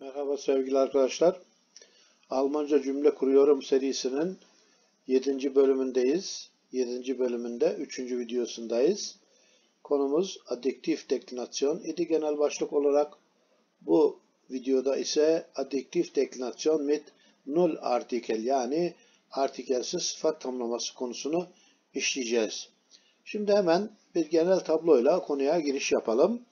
Merhaba sevgili arkadaşlar. Almanca cümle kuruyorum serisinin 7. bölümündeyiz. 7. bölümünde 3. videosundayız. Konumuz adjektif deklinasyon idi genel başlık olarak. Bu videoda ise adjektif deklinasyon mit null artikel yani artikelsiz sıfat tamlaması konusunu işleyeceğiz. Şimdi hemen bir genel tabloyla konuya giriş yapalım.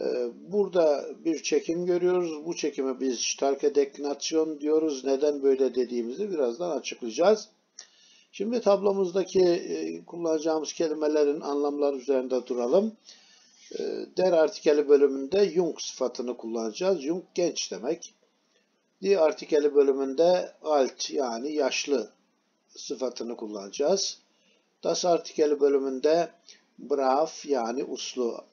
Ee, burada bir çekim görüyoruz. Bu çekime biz starke deklinasyon diyoruz. Neden böyle dediğimizi birazdan açıklayacağız. Şimdi tablomuzdaki e, kullanacağımız kelimelerin anlamları üzerinde duralım. Ee, der artikeli bölümünde jung sıfatını kullanacağız. Jung genç demek. Die artikeli bölümünde alt yani yaşlı sıfatını kullanacağız. Das artikeli bölümünde brav yani uslu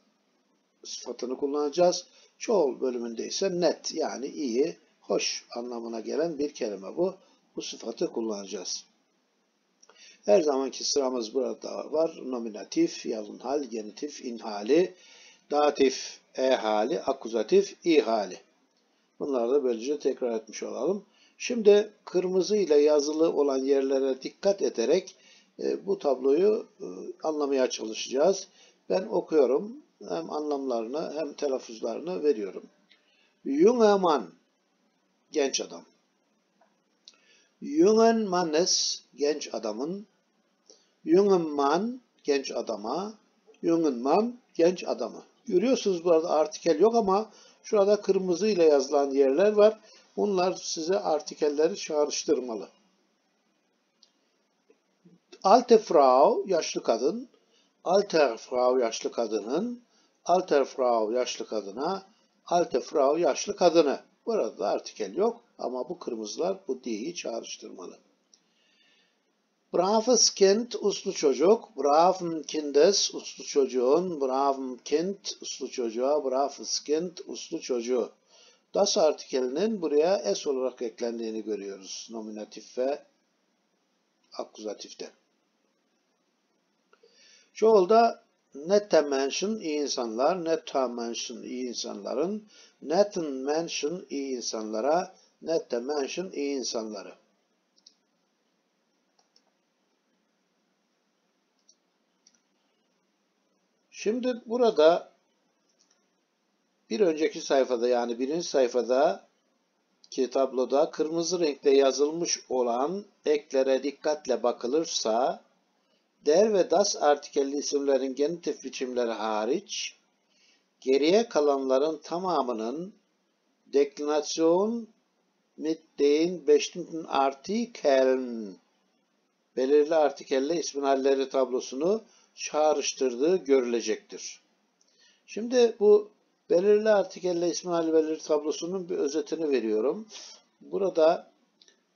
sıfatını kullanacağız. Çoğul bölümünde ise net yani iyi, hoş anlamına gelen bir kelime bu. Bu sıfatı kullanacağız. Her zamanki sıramız burada var. Nominatif, yalın hal, genitif, inhali, datif, e hali, akuzatif, i hali. Bunları da böylece tekrar etmiş olalım. Şimdi kırmızı ile yazılı olan yerlere dikkat ederek e, bu tabloyu e, anlamaya çalışacağız. Ben okuyorum hem anlamlarını hem telaffuzlarını veriyorum. Junger Mann, genç adam. Jungen Mannes, genç adamın. Jungen Mann, genç adama. Jungen Mann, genç adamı. Görüyorsunuz burada artikel yok ama şurada kırmızı ile yazılan yerler var. Bunlar size artikelleri çağrıştırmalı. Alte Frau, yaşlı kadın. Alter Frau, yaşlı kadının. Alter Frau yaşlı kadına, Alte Frau yaşlı kadını. Burada da artikel yok ama bu kırmızılar bu di'yi çağrıştırmalı. Braves Kind, uslu çocuk. Braven Kindes, uslu çocuğun. Braven Kind, uslu çocuğa. Braves Kind, uslu çocuğu. Das artikelinin buraya s olarak eklendiğini görüyoruz. Nominatif ve akuzatifte. Çoğulda Nette Menschen iyi insanlar, netta Menschen iyi insanların, netten Menschen iyi insanlara, nette Menschen iyi insanları. Şimdi burada bir önceki sayfada yani birinci sayfada ki tabloda kırmızı renkle yazılmış olan eklere dikkatle bakılırsa Der ve das artikelli isimlerin genitif biçimleri hariç, geriye kalanların tamamının deklinasyon mit den bestimmten Artikeln belirli artikelle ismin halleri tablosunu çağrıştırdığı görülecektir. Şimdi bu belirli artikelle ismin halleri tablosunun bir özetini veriyorum. Burada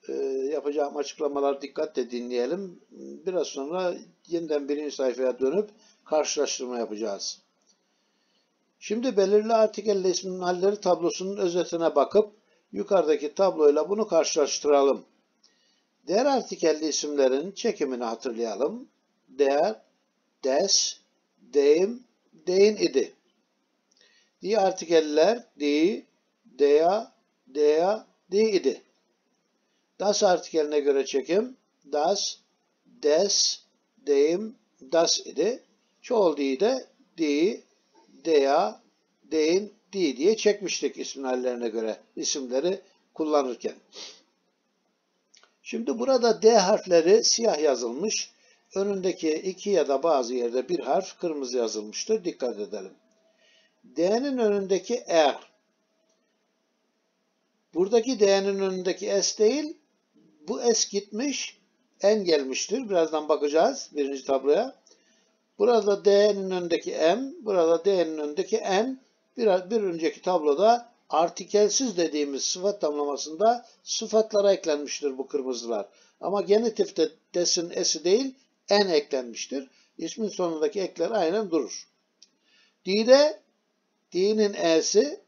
e, yapacağım açıklamalar dikkatle dinleyelim. Biraz sonra yeniden birinci sayfaya dönüp karşılaştırma yapacağız. Şimdi belirli artikelle isminin halleri tablosunun özetine bakıp yukarıdaki tabloyla bunu karşılaştıralım. Değer artikelli isimlerin çekimini hatırlayalım. Değer, des, dem, dein idi. Di artikeller di, dea, dea, di idi. Das artikeline göre çekim das, des, dem, das idi. Çoğul di'yi de di, dea, dein, di diye çekmiştik isim hallerine göre isimleri kullanırken. Şimdi burada D harfleri siyah yazılmış. Önündeki iki ya da bazı yerde bir harf kırmızı yazılmıştır. Dikkat edelim. D'nin önündeki R. Buradaki D'nin önündeki S değil, bu S gitmiş, N gelmiştir. Birazdan bakacağız birinci tabloya. Burada D'nin önündeki M, burada D'nin önündeki N. Bir, bir önceki tabloda artikelsiz dediğimiz sıfat tamlamasında sıfatlara eklenmiştir bu kırmızılar. Ama genitifte desin S'i değil, N eklenmiştir. İsmin sonundaki ekler aynen durur. D'de D'nin E'si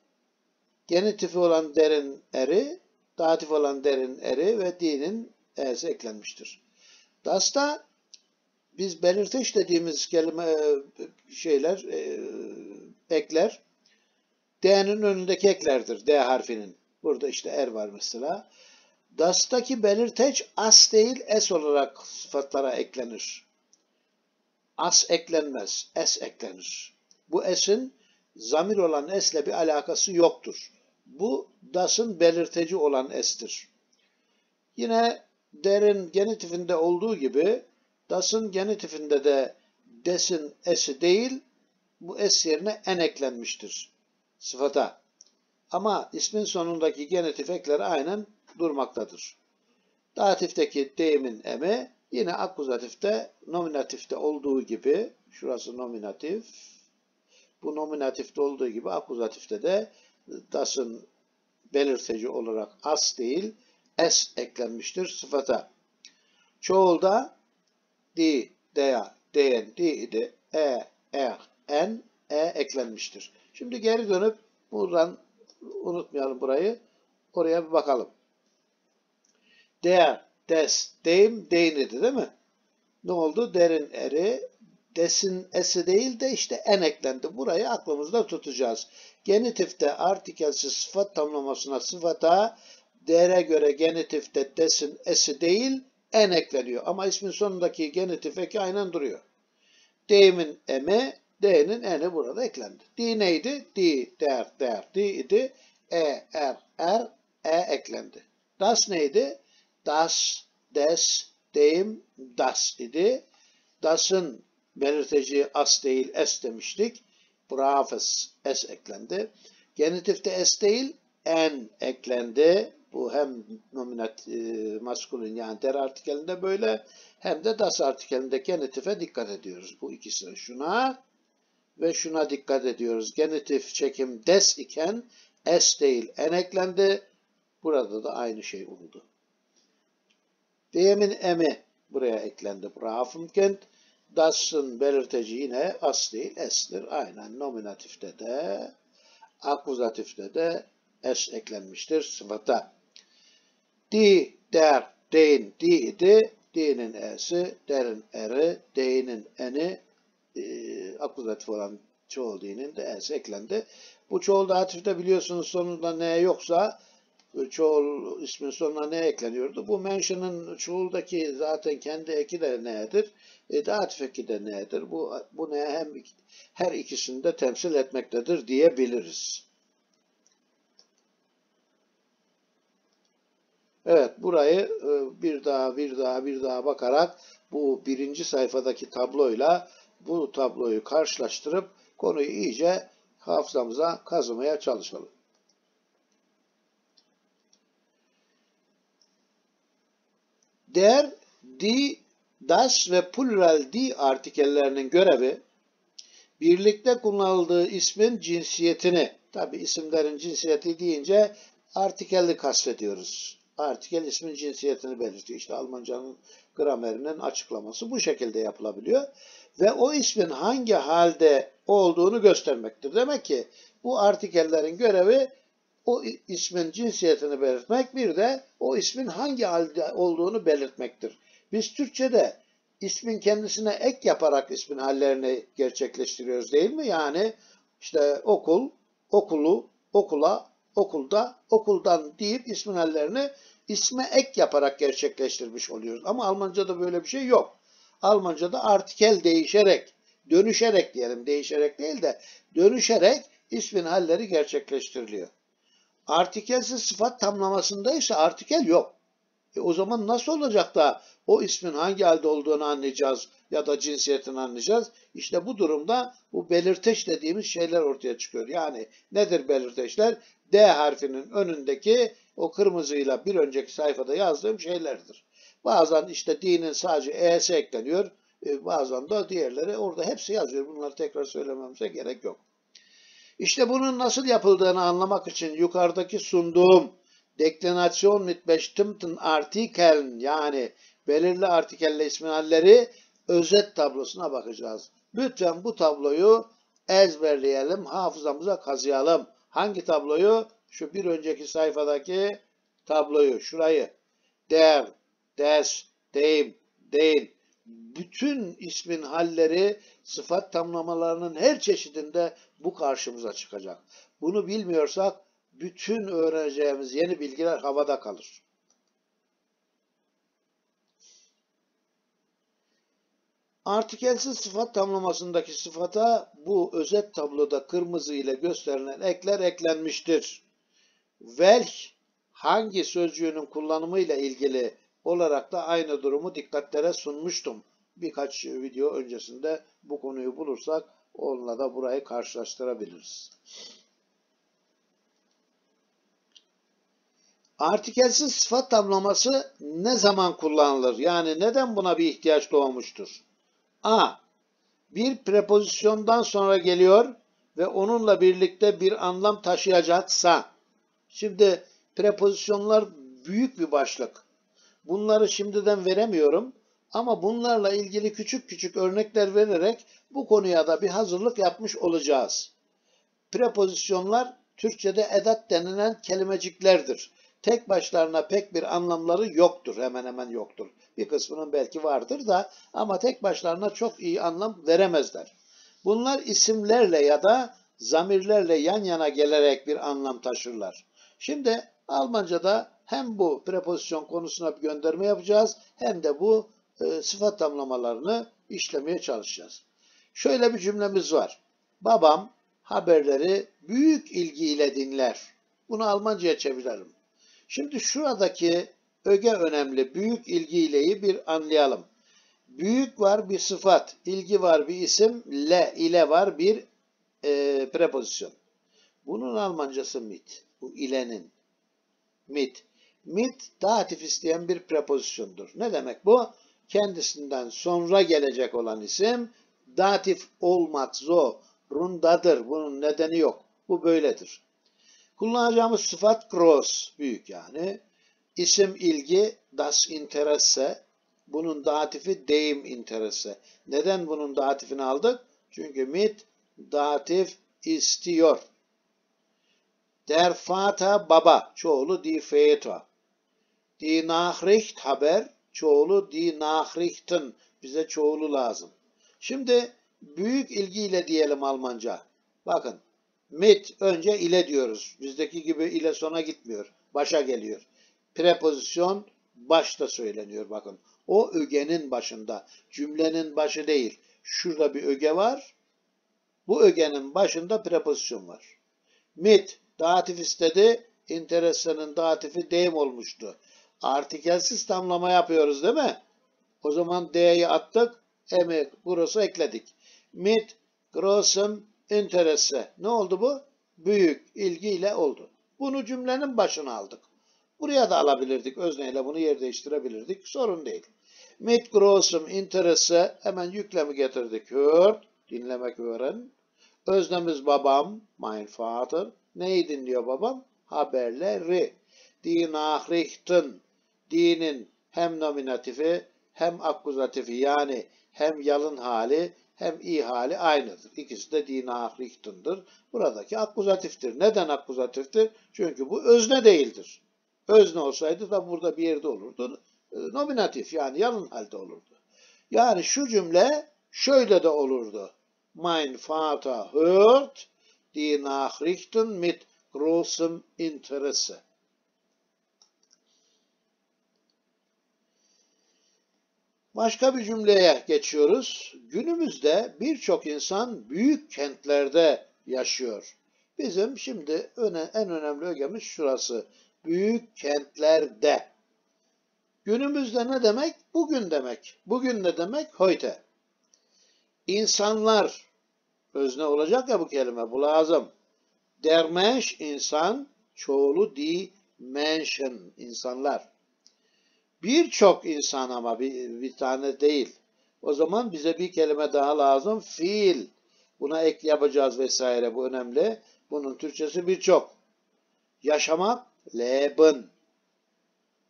genitifi olan derin eri, datif olan derin eri ve D'nin E'si eklenmiştir. DAS'ta biz belirteç dediğimiz kelime e, şeyler, e, ekler D'nin önündeki eklerdir. D harfinin. Burada işte er var mesela. Das'taki belirteç as değil es olarak sıfatlara eklenir. As eklenmez, es eklenir. Bu es'in zamir olan esle bir alakası yoktur. Bu das'ın belirteci olan es'tir. Yine der'in genitifinde olduğu gibi das'ın genitifinde de des'in es'i değil, bu es yerine en eklenmiştir sıfata. Ama ismin sonundaki genitif ekleri aynen durmaktadır. Datifteki deyimin emi yine akuzatifte, nominatifte olduğu gibi, şurası nominatif, bu nominatifte olduğu gibi akuzatifte de das'ın belirteci olarak as değil, es eklenmiştir sıfata. Çoğulda di, deya, deyen, di idi, e, er, en, e eklenmiştir. Şimdi geri dönüp buradan unutmayalım burayı. Oraya bir bakalım. Der, des, deyim, deyin idi değil mi? Ne oldu? Derin eri, desin esi değil de işte en eklendi. Burayı aklımızda tutacağız. Genitifte artikelsiz sıfat tamlamasına sıfata dere göre genitifte desin esi değil en ekleniyor. Ama ismin sonundaki genitif eki aynen duruyor. Deyimin emi, D'nin eni burada eklendi. D neydi? D, der, der, D idi. E, er, er, e eklendi. Das neydi? Das, des, deyim, das idi. Das'ın belirteci as değil es demiştik. Braves es eklendi. Genitifte s değil en eklendi. Bu hem nominat e, maskulin yani der artikelinde böyle hem de das artikelinde genitife dikkat ediyoruz. Bu ikisine şuna ve şuna dikkat ediyoruz. Genitif çekim des iken s değil en eklendi. Burada da aynı şey oldu. Deyemin emi buraya eklendi. Brafumkent. Das'ın belirteci yine as değil es'tir. Aynen nominatifte de akuzatifte de s eklenmiştir sıfata. Di, der, deyin, di idi. Di'nin e'si, der'in eri, deyinin eni, e, akuzatif olan çoğul di'nin de e'si eklendi. Bu çoğul datifte biliyorsunuz sonunda ne yoksa çoğul ismin sonuna ne ekleniyordu? Bu mention'ın çoğuldaki zaten kendi eki de nedir? E, datif eki de nedir? Bu, bu ne hem her ikisini de temsil etmektedir diyebiliriz. Evet burayı e, bir daha bir daha bir daha bakarak bu birinci sayfadaki tabloyla bu tabloyu karşılaştırıp konuyu iyice hafızamıza kazımaya çalışalım. Der, di, das ve plural di artikellerinin görevi birlikte kullanıldığı ismin cinsiyetini, tabi isimlerin cinsiyeti deyince artikelli kastediyoruz. Artikel ismin cinsiyetini belirtiyor. İşte Almancanın gramerinin açıklaması bu şekilde yapılabiliyor. Ve o ismin hangi halde olduğunu göstermektir. Demek ki bu artikellerin görevi o ismin cinsiyetini belirtmek bir de o ismin hangi halde olduğunu belirtmektir. Biz Türkçe'de ismin kendisine ek yaparak ismin hallerini gerçekleştiriyoruz değil mi? Yani işte okul, okulu, okula, okulda, okuldan deyip ismin hallerini isme ek yaparak gerçekleştirmiş oluyoruz. Ama Almanca'da böyle bir şey yok. Almanca'da artikel değişerek, dönüşerek diyelim, değişerek değil de dönüşerek ismin halleri gerçekleştiriliyor. Artikelsiz sıfat tamlamasında ise artikel yok. E o zaman nasıl olacak da o ismin hangi halde olduğunu anlayacağız ya da cinsiyetini anlayacağız? İşte bu durumda bu belirteç dediğimiz şeyler ortaya çıkıyor. Yani nedir belirteçler? D harfinin önündeki o kırmızıyla bir önceki sayfada yazdığım şeylerdir. Bazen işte dinin sadece e'si ekleniyor. E, bazen de diğerleri orada hepsi yazıyor. Bunları tekrar söylememize gerek yok. İşte bunun nasıl yapıldığını anlamak için yukarıdaki sunduğum deklinasyon mit bestimmten Artikeln yani belirli artikelle ismin halleri özet tablosuna bakacağız. Lütfen bu tabloyu ezberleyelim, hafızamıza kazıyalım. Hangi tabloyu? Şu bir önceki sayfadaki tabloyu, şurayı. Der, des, deyim, deyin. Bütün ismin halleri sıfat tamlamalarının her çeşidinde bu karşımıza çıkacak. Bunu bilmiyorsak bütün öğreneceğimiz yeni bilgiler havada kalır. Artikelsiz sıfat tamlamasındaki sıfata bu özet tabloda kırmızı ile gösterilen ekler eklenmiştir. Velh hangi sözcüğünün kullanımı ile ilgili olarak da aynı durumu dikkatlere sunmuştum. Birkaç video öncesinde bu konuyu bulursak onunla da burayı karşılaştırabiliriz. Artikelsiz sıfat tamlaması ne zaman kullanılır? Yani neden buna bir ihtiyaç doğmuştur? A. Bir prepozisyondan sonra geliyor ve onunla birlikte bir anlam taşıyacaksa. Şimdi prepozisyonlar büyük bir başlık. Bunları şimdiden veremiyorum ama bunlarla ilgili küçük küçük örnekler vererek bu konuya da bir hazırlık yapmış olacağız. Prepozisyonlar Türkçe'de edat denilen kelimeciklerdir. Tek başlarına pek bir anlamları yoktur, hemen hemen yoktur. Bir kısmının belki vardır da ama tek başlarına çok iyi anlam veremezler. Bunlar isimlerle ya da zamirlerle yan yana gelerek bir anlam taşırlar. Şimdi Almanca'da hem bu prepozisyon konusuna bir gönderme yapacağız hem de bu e, sıfat tamlamalarını işlemeye çalışacağız. Şöyle bir cümlemiz var. Babam haberleri büyük ilgiyle dinler. Bunu Almanca'ya çevirelim. Şimdi şuradaki öge önemli. Büyük ilgiyleyi bir anlayalım. Büyük var bir sıfat, ilgi var bir isim, le ile var bir e, prepozisyon. Bunun Almancası mit. Bu ilenin. Mit. Mit datif isteyen bir prepozisyondur. Ne demek bu? Kendisinden sonra gelecek olan isim datif olmak zorundadır. Bunun nedeni yok. Bu böyledir. Kullanacağımız sıfat gross, büyük yani. İsim ilgi das Interesse. Bunun datifi dem Interesse. Neden bunun datifini aldık? Çünkü mit datif istiyor. Der Vater baba, çoğulu die Väter. Die Nachricht haber, çoğulu die Nachrichten. Bize çoğulu lazım. Şimdi büyük ilgiyle diyelim Almanca. Bakın Mit önce ile diyoruz. Bizdeki gibi ile sona gitmiyor. Başa geliyor. Prepozisyon başta söyleniyor bakın. O ögenin başında. Cümlenin başı değil. Şurada bir öge var. Bu ögenin başında prepozisyon var. Mit datif istedi. Interessenin datifi deyim olmuştu. Artikelsiz tamlama yapıyoruz değil mi? O zaman D'yi attık. Emi burası ekledik. Mit grossem interesse. Ne oldu bu? Büyük ilgiyle oldu. Bunu cümlenin başına aldık. Buraya da alabilirdik. Özneyle bunu yer değiştirebilirdik. Sorun değil. Mit großem Interesse hemen yüklemi getirdik. Hört, dinlemek öğren. Öznemiz babam, mein Vater. Neyi dinliyor babam? Haberleri. Die Nachrichten. Dinin hem nominatifi hem akuzatifi yani hem yalın hali hem i hali aynıdır. İkisi de dinahrichten'dır. Buradaki akuzatiftir. Neden akuzatiftir? Çünkü bu özne değildir. Özne olsaydı da burada bir yerde olurdu. E, nominatif yani yalın halde olurdu. Yani şu cümle şöyle de olurdu. Mein Vater hört die Nachrichten mit großem Interesse. Başka bir cümleye geçiyoruz. Günümüzde birçok insan büyük kentlerde yaşıyor. Bizim şimdi en önemli ögemiz şurası. Büyük kentlerde. Günümüzde ne demek? Bugün demek. Bugün ne demek? Heute. İnsanlar. Özne olacak ya bu kelime. Bu lazım. Der Mensch insan. Çoğulu die Menschen. insanlar. Birçok insan ama bir, bir tane değil. O zaman bize bir kelime daha lazım. Fiil. Buna ek yapacağız vesaire. Bu önemli. Bunun Türkçesi birçok. Yaşamak leben.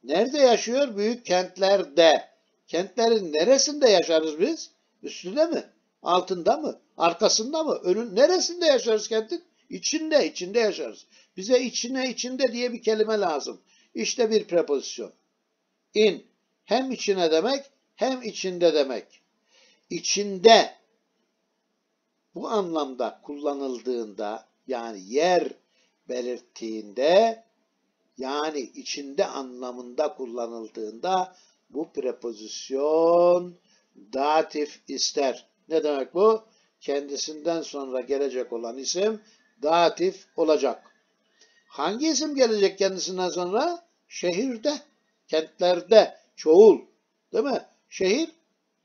Nerede yaşıyor? Büyük kentlerde. Kentlerin neresinde yaşarız biz? Üstünde mi? Altında mı? Arkasında mı? Önün neresinde yaşarız kentin? İçinde, içinde yaşarız. Bize içine, içinde diye bir kelime lazım. İşte bir prepozisyon. In hem içine demek hem içinde demek. İçinde bu anlamda kullanıldığında yani yer belirttiğinde yani içinde anlamında kullanıldığında bu prepozisyon datif ister. Ne demek bu? Kendisinden sonra gelecek olan isim datif olacak. Hangi isim gelecek kendisinden sonra? Şehirde, kentlerde, çoğul. Değil mi? Şehir,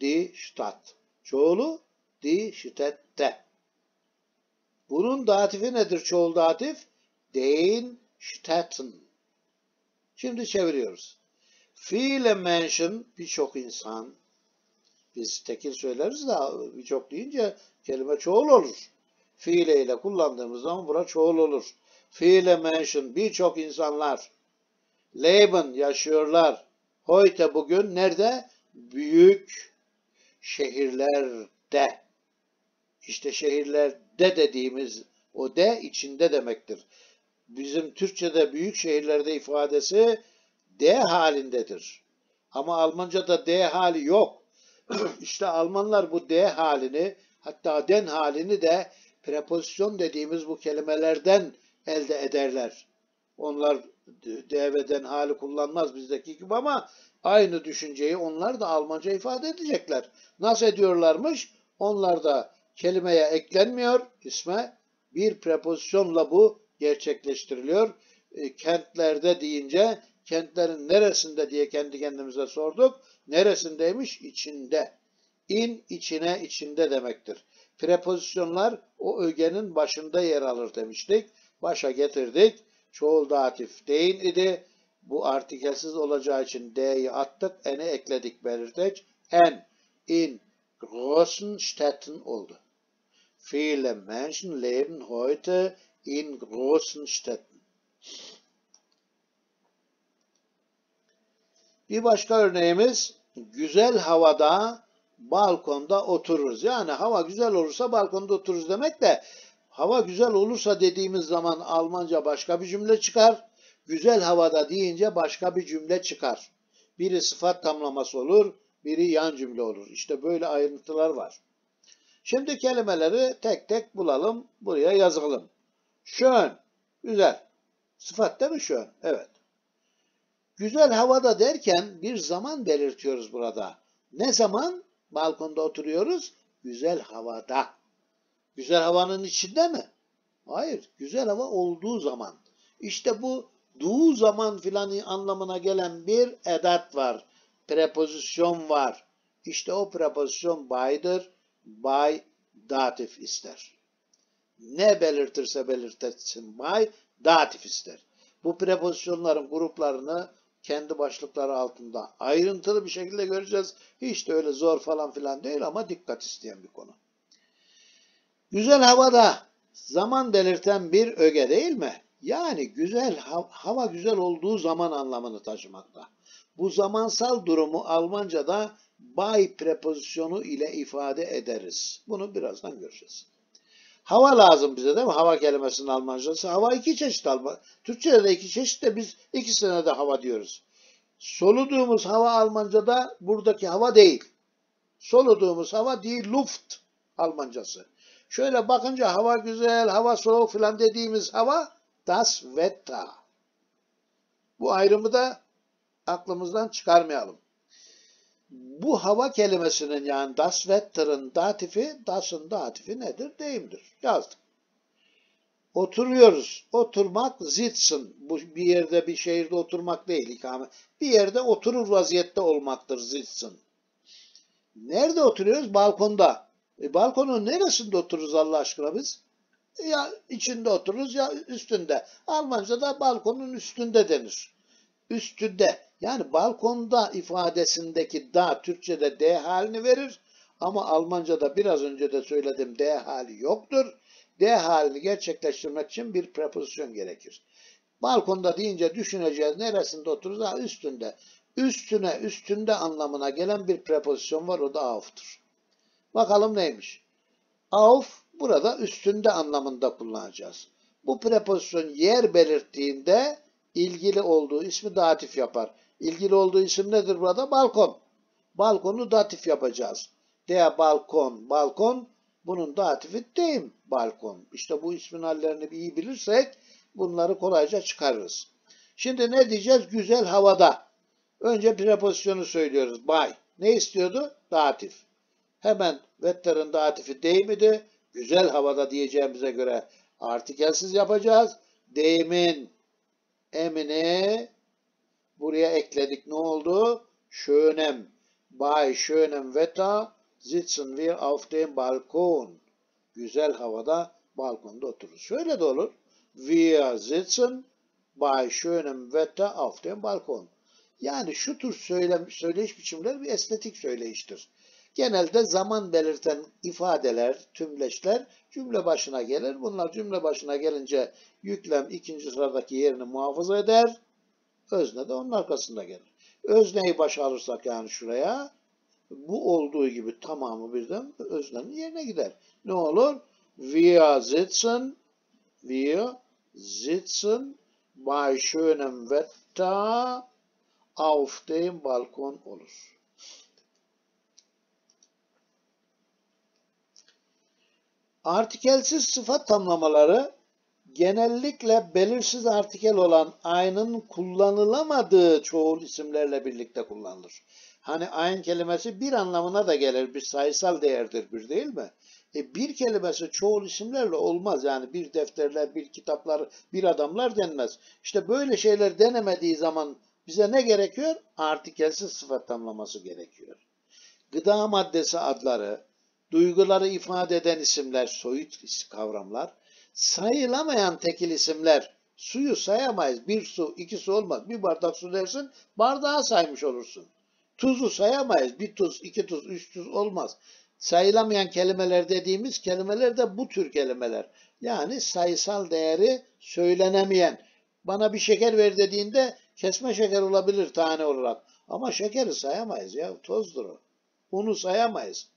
die Stadt. Çoğulu, die Städte. Bunun datifi nedir çoğul datif? Den Städten. Şimdi çeviriyoruz. Viele Menschen, birçok insan, biz tekil söyleriz de birçok deyince kelime çoğul olur. Fiile ile kullandığımız zaman bura çoğul olur. Fiile Menschen, birçok insanlar. Leben, yaşıyorlar. Heute bugün nerede? Büyük şehirlerde. İşte şehirlerde dediğimiz o de içinde demektir. Bizim Türkçe'de büyük şehirlerde ifadesi D halindedir. Ama Almanca'da D hali yok. işte Almanlar bu D halini hatta den halini de prepozisyon dediğimiz bu kelimelerden elde ederler. Onlar D ve den hali kullanmaz bizdeki gibi ama aynı düşünceyi onlar da Almanca ifade edecekler. Nasıl ediyorlarmış? Onlar da kelimeye eklenmiyor isme. Bir prepozisyonla bu gerçekleştiriliyor. E, kentlerde deyince kentlerin neresinde diye kendi kendimize sorduk. Neresindeymiş? İçinde. İn içine içinde demektir. Prepozisyonlar o ögenin başında yer alır demiştik. Başa getirdik. Çoğul datif deyin idi. Bu artikelsiz olacağı için D'yi attık. N'i ekledik belirteç. En in großen Städten oldu. Viele Menschen leben heute in großen Städten. Bir başka örneğimiz güzel havada balkonda otururuz. Yani hava güzel olursa balkonda otururuz demek de hava güzel olursa dediğimiz zaman Almanca başka bir cümle çıkar. Güzel havada deyince başka bir cümle çıkar. Biri sıfat tamlaması olur, biri yan cümle olur. İşte böyle ayrıntılar var. Şimdi kelimeleri tek tek bulalım, buraya yazalım. Schön, güzel. Sıfat değil mi schön? Evet. Güzel havada derken bir zaman belirtiyoruz burada. Ne zaman? Balkonda oturuyoruz. Güzel havada. Güzel havanın içinde mi? Hayır. Güzel hava olduğu zaman. İşte buduğu zaman filan anlamına gelen bir edat var. Prepozisyon var. İşte o prepozisyon by'dır. By datif ister. Ne belirtirse belirtetsin by datif ister. Bu prepozisyonların gruplarını kendi başlıkları altında ayrıntılı bir şekilde göreceğiz. Hiç de öyle zor falan filan değil ama dikkat isteyen bir konu. Güzel havada zaman belirten bir öge değil mi? Yani güzel hava güzel olduğu zaman anlamını taşımakta. Bu zamansal durumu Almanca'da by prepozisyonu ile ifade ederiz. Bunu birazdan göreceğiz. Hava lazım bize değil mi? Hava kelimesinin Almancası. Hava iki çeşit Alman. Türkçe'de de iki çeşit de biz ikisine de hava diyoruz. Soluduğumuz hava Almanca'da buradaki hava değil. Soluduğumuz hava değil, Luft Almancası. Şöyle bakınca hava güzel, hava soğuk filan dediğimiz hava das Wetter. Bu ayrımı da aklımızdan çıkarmayalım. Bu hava kelimesinin yani das Wetter'ın datifi, das'ın datifi nedir? Deyimdir. Yazdım. Oturuyoruz. Oturmak sitzen. Bu bir yerde bir şehirde oturmak değil ikamet. Bir yerde oturur vaziyette olmaktır sitzen. Nerede oturuyoruz? Balkonda. E, balkonun neresinde otururuz Allah aşkına biz? Ya içinde otururuz ya üstünde. Almanca'da balkonun üstünde denir. Üstünde. Yani balkonda ifadesindeki da Türkçe'de D halini verir. Ama Almanca'da biraz önce de söyledim D hali yoktur. D halini gerçekleştirmek için bir prepozisyon gerekir. Balkonda deyince düşüneceğiz neresinde otururuz? Ha, üstünde. Üstüne, üstünde anlamına gelen bir prepozisyon var o da auf'tur. Bakalım neymiş? Auf burada üstünde anlamında kullanacağız. Bu prepozisyon yer belirttiğinde ilgili olduğu ismi datif yapar. İlgili olduğu isim nedir burada? Balkon. Balkonu datif yapacağız. Der balkon, balkon bunun datifi deyim balkon. İşte bu ismin hallerini iyi bilirsek bunları kolayca çıkarırız. Şimdi ne diyeceğiz? Güzel havada. Önce prepozisyonu söylüyoruz. By. Ne istiyordu? Datif. Hemen Wetter'ın datifi değmidi. Güzel havada diyeceğimize göre artikelsiz yapacağız. Deyimin emini buraya ekledik. Ne oldu? Schönem. Bei schönem Wetter sitzen wir auf dem Balkon. Güzel havada balkonda otururuz. Şöyle de olur. Wir sitzen bei schönem Wetter auf dem Balkon. Yani şu tür söylem, söyleyiş biçimleri bir estetik söyleyiştir. Genelde zaman belirten ifadeler, tümleşler cümle başına gelir. Bunlar cümle başına gelince yüklem ikinci sıradaki yerini muhafaza eder. Özne de onun arkasında gelir. Özneyi başa alırsak yani şuraya bu olduğu gibi tamamı birden öznenin yerine gider. Ne olur? Wir sitzen, wir sitzen bei schönem Wetter auf dem Balkon olur. Artikelsiz sıfat tamlamaları genellikle belirsiz artikel olan aynın kullanılamadığı çoğul isimlerle birlikte kullanılır. Hani ayn kelimesi bir anlamına da gelir, bir sayısal değerdir bir değil mi? E bir kelimesi çoğul isimlerle olmaz. Yani bir defterler, bir kitaplar, bir adamlar denmez. İşte böyle şeyler denemediği zaman bize ne gerekiyor? Artikelsiz sıfat tamlaması gerekiyor. Gıda maddesi adları, duyguları ifade eden isimler, soyut kavramlar, sayılamayan tekil isimler, suyu sayamayız. Bir su, iki su olmaz. Bir bardak su dersin, bardağı saymış olursun. Tuzu sayamayız. Bir tuz, iki tuz, üç tuz olmaz. Sayılamayan kelimeler dediğimiz kelimeler de bu tür kelimeler. Yani sayısal değeri söylenemeyen. Bana bir şeker ver dediğinde kesme şeker olabilir tane olarak. Ama şekeri sayamayız ya. Tozdur o. Unu sayamayız.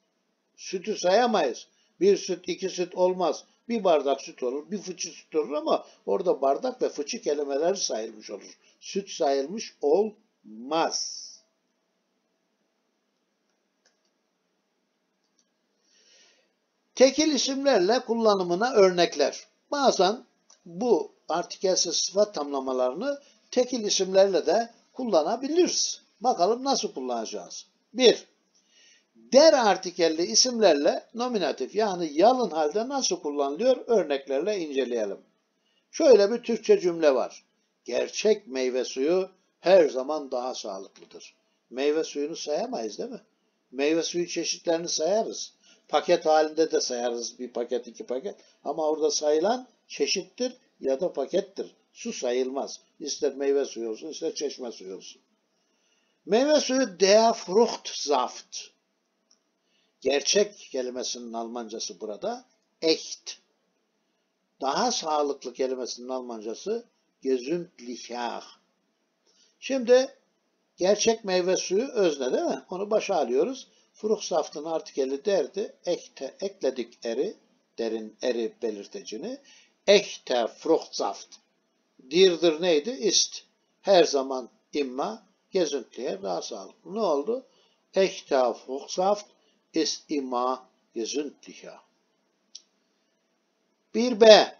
Sütü sayamayız. Bir süt, iki süt olmaz. Bir bardak süt olur, bir fıçı süt olur ama orada bardak ve fıçı kelimeler sayılmış olur. Süt sayılmış olmaz. Tekil isimlerle kullanımına örnekler. Bazen bu artikelsiz sıfat tamlamalarını tekil isimlerle de kullanabiliriz. Bakalım nasıl kullanacağız. 1. Der artikelli isimlerle nominatif yani yalın halde nasıl kullanılıyor örneklerle inceleyelim. Şöyle bir Türkçe cümle var. Gerçek meyve suyu her zaman daha sağlıklıdır. Meyve suyunu sayamayız değil mi? Meyve suyu çeşitlerini sayarız. Paket halinde de sayarız bir paket iki paket. Ama orada sayılan çeşittir ya da pakettir. Su sayılmaz. İster meyve suyu olsun ister çeşme suyu olsun. Meyve suyu der Fruchtsaft. Gerçek kelimesinin Almancası burada echt. Daha sağlıklı kelimesinin Almancası gesündlicher. Şimdi gerçek meyve suyu özne değil mi? Onu başa alıyoruz. Fruchtsaft'ın artikeli derdi. Ekte, ekledik eri, derin eri belirtecini. Echte Fruchtsaft. Dirdir neydi? İst. Her zaman imma gezintiye daha sağlıklı. Ne oldu? Echte Fruchtsaft ist immer gesündlicher. 1b.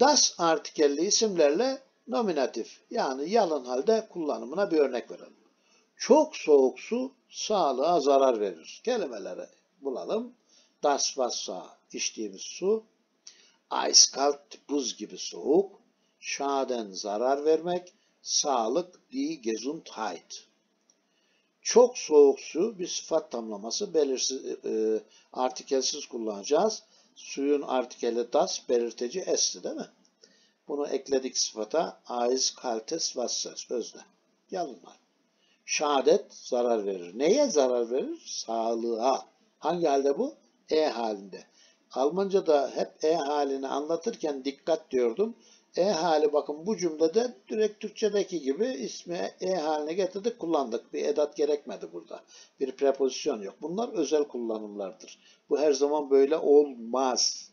Das artikelli isimlerle nominatif yani yalın halde kullanımına bir örnek verelim. Çok soğuk su sağlığa zarar verir. Kelimeleri bulalım. Das Wasser içtiğimiz su. Eiskalt buz gibi soğuk. Schaden zarar vermek. Sağlık die Gesundheit. Çok soğuk su bir sıfat tamlaması belirsiz e, artikelsiz kullanacağız. Suyun artikeli das belirteci esti değil mi? Bunu ekledik sıfata. Eiskaltes Wasser özne. Yalınlar. Şehadet zarar verir. Neye zarar verir? Sağlığa. Hangi halde bu? E halinde. Almanca'da hep E halini anlatırken dikkat diyordum. E hali bakın bu cümlede direkt Türkçedeki gibi ismi E haline getirdik kullandık. Bir edat gerekmedi burada. Bir prepozisyon yok. Bunlar özel kullanımlardır. Bu her zaman böyle olmaz.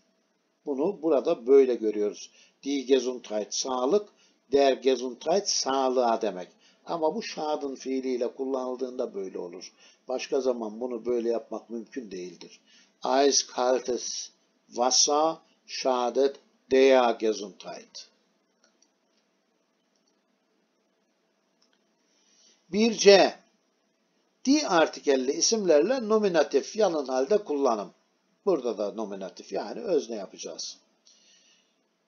Bunu burada böyle görüyoruz. Die Gesundheit sağlık, der Gesundheit sağlığa demek. Ama bu şadın fiiliyle kullanıldığında böyle olur. Başka zaman bunu böyle yapmak mümkün değildir. Eiskaltes Wasser schadet der Gesundheit. 1C. D artikelli isimlerle nominatif yalın halde kullanım. Burada da nominatif yani özne yapacağız.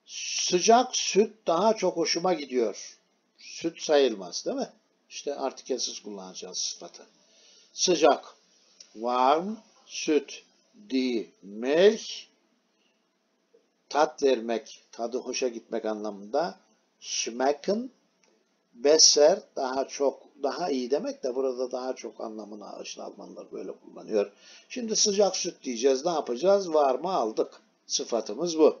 Sıcak süt daha çok hoşuma gidiyor. Süt sayılmaz değil mi? İşte artikelsiz kullanacağız sıfatı. Sıcak, warm, süt, die Milch, tat vermek, tadı hoşa gitmek anlamında schmecken, besser, daha çok, daha iyi demek de burada daha çok anlamını işte Almanlar böyle kullanıyor. Şimdi sıcak süt diyeceğiz. Ne yapacağız? Var mı aldık. Sıfatımız bu.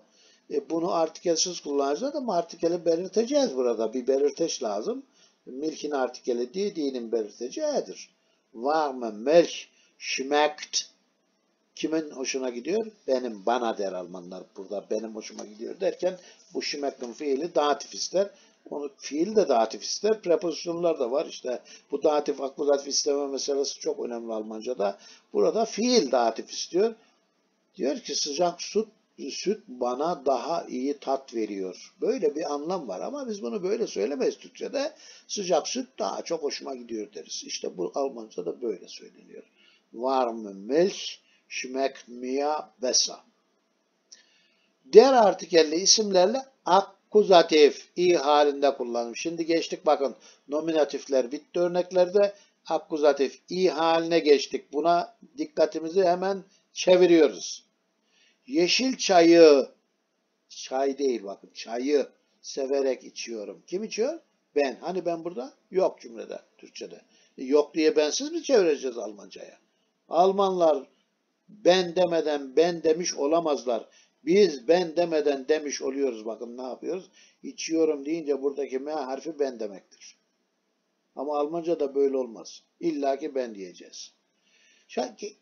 E bunu artikelsiz kullanacağız ama artikeli belirteceğiz burada. Bir belirteç lazım. Milkin artikeli değil, dinin belirteceğidir. Var mı? Milch schmeckt. Kimin hoşuna gidiyor? Benim, bana der Almanlar burada. Benim hoşuma gidiyor derken bu schmecken fiili datif ister. Onu fiil de datif ister. Prepozisyonlar da var. İşte bu datif, akkuzatif isteme meselesi çok önemli Almanca'da. Burada fiil datif istiyor. Diyor ki sıcak süt, süt bana daha iyi tat veriyor. Böyle bir anlam var ama biz bunu böyle söylemeyiz Türkçe'de. Sıcak süt daha çok hoşuma gidiyor deriz. İşte bu Almanca'da böyle söyleniyor. Warme Milch schmeckt mir besser. Der artikelli isimlerle akkuzatif i halinde kullanılmış. Şimdi geçtik bakın nominatifler bitti örneklerde akkuzatif i haline geçtik. Buna dikkatimizi hemen çeviriyoruz. Yeşil çayı çay değil bakın çayı severek içiyorum. Kim içiyor? Ben. Hani ben burada? Yok cümlede Türkçede. E, yok diye bensiz mi çevireceğiz Almanca'ya? Almanlar ben demeden ben demiş olamazlar. Biz ben demeden demiş oluyoruz. Bakın ne yapıyoruz? İçiyorum deyince buradaki M harfi ben demektir. Ama Almanca da böyle olmaz. İlla ki ben diyeceğiz.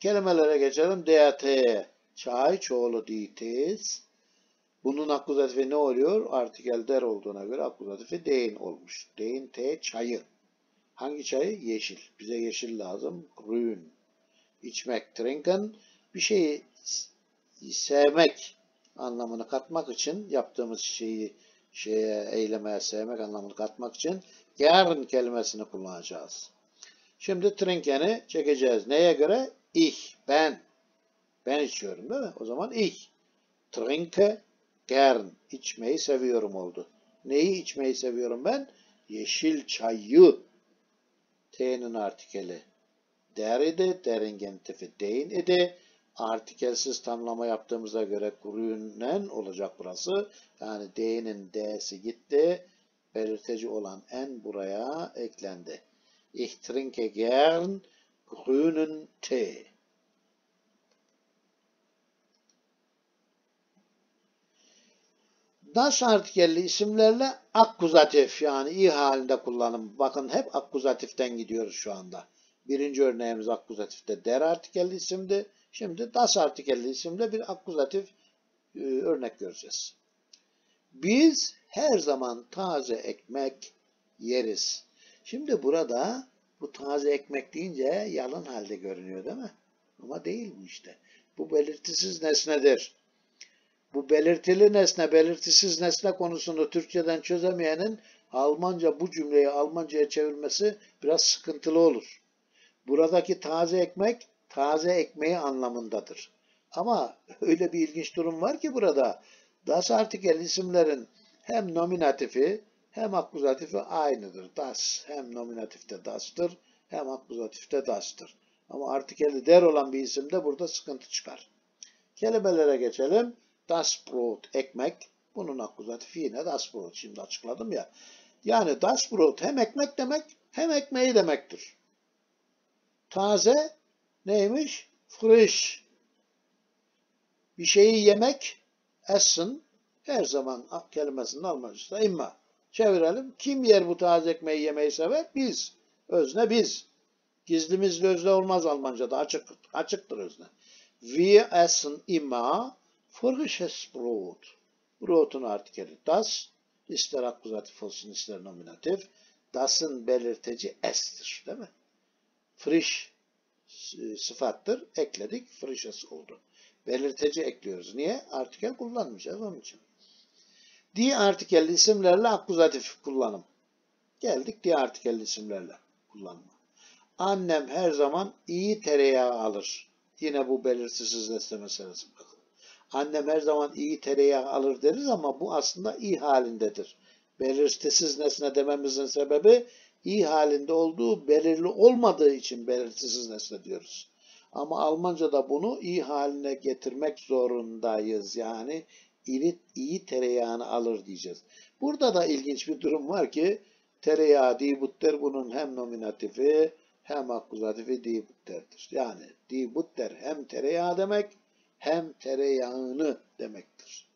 Kelimelere geçelim. DAT. Çay çoğulu dites. Bunun akuzatifi ne oluyor? Artikel der olduğuna göre akuzatifi deyin olmuş. Deyin T çayı. Hangi çayı? Yeşil. Bize yeşil lazım. Grün. İçmek, trinken. Bir şeyi sevmek anlamını katmak için yaptığımız şeyi şeye, eylemeye sevmek anlamını katmak için gern kelimesini kullanacağız. Şimdi trinken'i çekeceğiz. Neye göre? Ich, ben. Ben içiyorum değil mi? O zaman ich. Trinke, gern. İçmeyi seviyorum oldu. Neyi içmeyi seviyorum ben? Yeşil çayı. T'nin artikeli. Der idi, derin gentifi deyin idi artikelsiz tamlama yaptığımıza göre grünen olacak burası. Yani D'nin D'si gitti. Belirteci olan en buraya eklendi. Ich trinke gern grünen Tee. Das artikelli isimlerle akkuzatif yani i halinde kullanım. Bakın hep akkuzatiften gidiyoruz şu anda. Birinci örneğimiz akkuzatifte der artikelli isimdi. Şimdi das artikelli isimde bir akkuzatif e, örnek göreceğiz. Biz her zaman taze ekmek yeriz. Şimdi burada bu taze ekmek deyince yalın halde görünüyor değil mi? Ama değil bu işte. Bu belirtisiz nesnedir. Bu belirtili nesne, belirtisiz nesne konusunu Türkçeden çözemeyenin Almanca bu cümleyi Almanca'ya çevirmesi biraz sıkıntılı olur. Buradaki taze ekmek taze ekmeği anlamındadır. Ama öyle bir ilginç durum var ki burada das artikel isimlerin hem nominatifi hem akuzatifi aynıdır. Das hem nominatifte das'tır hem akuzatifte das'tır. Ama artikeli der olan bir isimde burada sıkıntı çıkar. Kelimelere geçelim. Das Brot ekmek. Bunun akuzatifi yine das Brot. Şimdi açıkladım ya. Yani das Brot hem ekmek demek hem ekmeği demektir. Taze neymiş? Frisch. Bir şeyi yemek, essen, her zaman kelimesinin Almancası imma. Çevirelim. Kim yer bu taze ekmeği yemeyi sever? Biz. Özne biz. Gizlimizli özne olmaz Almanca'da. Açık, açıktır özne. Wir essen immer frisches Brot. Brot'un artikeli das. ister akkuzatif olsun ister nominatif. Das'ın belirteci es'tir. Değil mi? Frisch sıfattır. Ekledik. Frisches oldu. Belirteci ekliyoruz. Niye? Artikel kullanmayacağız onun için. Di artikelli isimlerle akuzatif kullanım. Geldik di artikelli isimlerle. kullanma. Annem her zaman iyi tereyağı alır. Yine bu belirtisiz nesne meselesi. Bakın. Annem her zaman iyi tereyağı alır deriz ama bu aslında iyi halindedir. Belirtisiz nesne dememizin sebebi iyi halinde olduğu belirli olmadığı için belirtisiz nesne diyoruz. Ama Almanca'da bunu iyi haline getirmek zorundayız. Yani iyi, iyi tereyağını alır diyeceğiz. Burada da ilginç bir durum var ki tereyağı die Butter bunun hem nominatifi hem akuzatifi die Butter'dir. Yani die Butter hem tereyağı demek hem tereyağını demektir.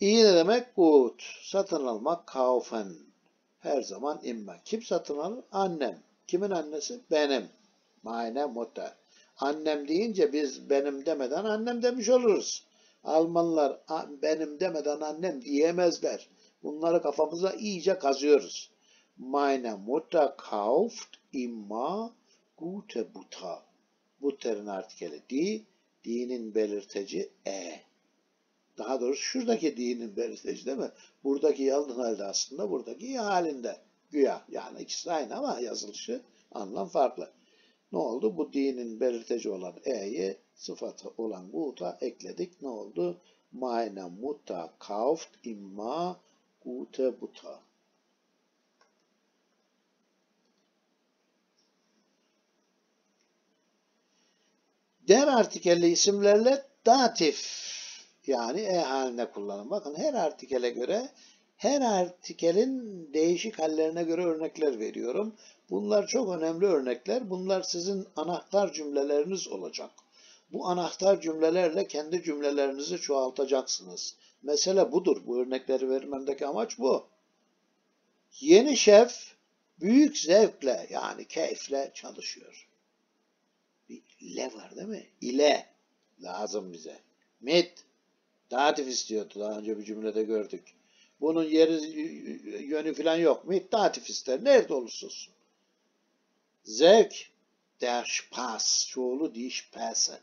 İyi ne demek? Gut. Satın almak kaufen. Her zaman imme. Kim satın alır? Annem. Kimin annesi? Benim. Meine Mutter. Annem deyince biz benim demeden annem demiş oluruz. Almanlar benim demeden annem diyemezler. Bunları kafamıza iyice kazıyoruz. Meine Mutter kauft immer gute Butter. Butter'ın artikeli di, dinin belirteci e. Daha doğrusu şuradaki dinin belirteci değil mi? Buradaki yalın halde aslında buradaki iyi halinde. Güya yani ikisi aynı ama yazılışı anlam farklı. Ne oldu? Bu dinin belirteci olan e'yi sıfatı olan guta ekledik. Ne oldu? Meine Mutter kauft immer gute Butter. Der artikelli isimlerle datif yani e haline kullanın. Bakın her artikele göre her artikelin değişik hallerine göre örnekler veriyorum. Bunlar çok önemli örnekler. Bunlar sizin anahtar cümleleriniz olacak. Bu anahtar cümlelerle kendi cümlelerinizi çoğaltacaksınız. Mesele budur. Bu örnekleri vermemdeki amaç bu. Yeni şef büyük zevkle yani keyifle çalışıyor. Bir ile var değil mi? İle lazım bize. Mit datif istiyordu. Daha önce bir cümlede gördük. Bunun yeri yönü falan yok. Mit datif ister. Nerede olursa olsun. Zevk der Spaß. Çoğulu die Späße.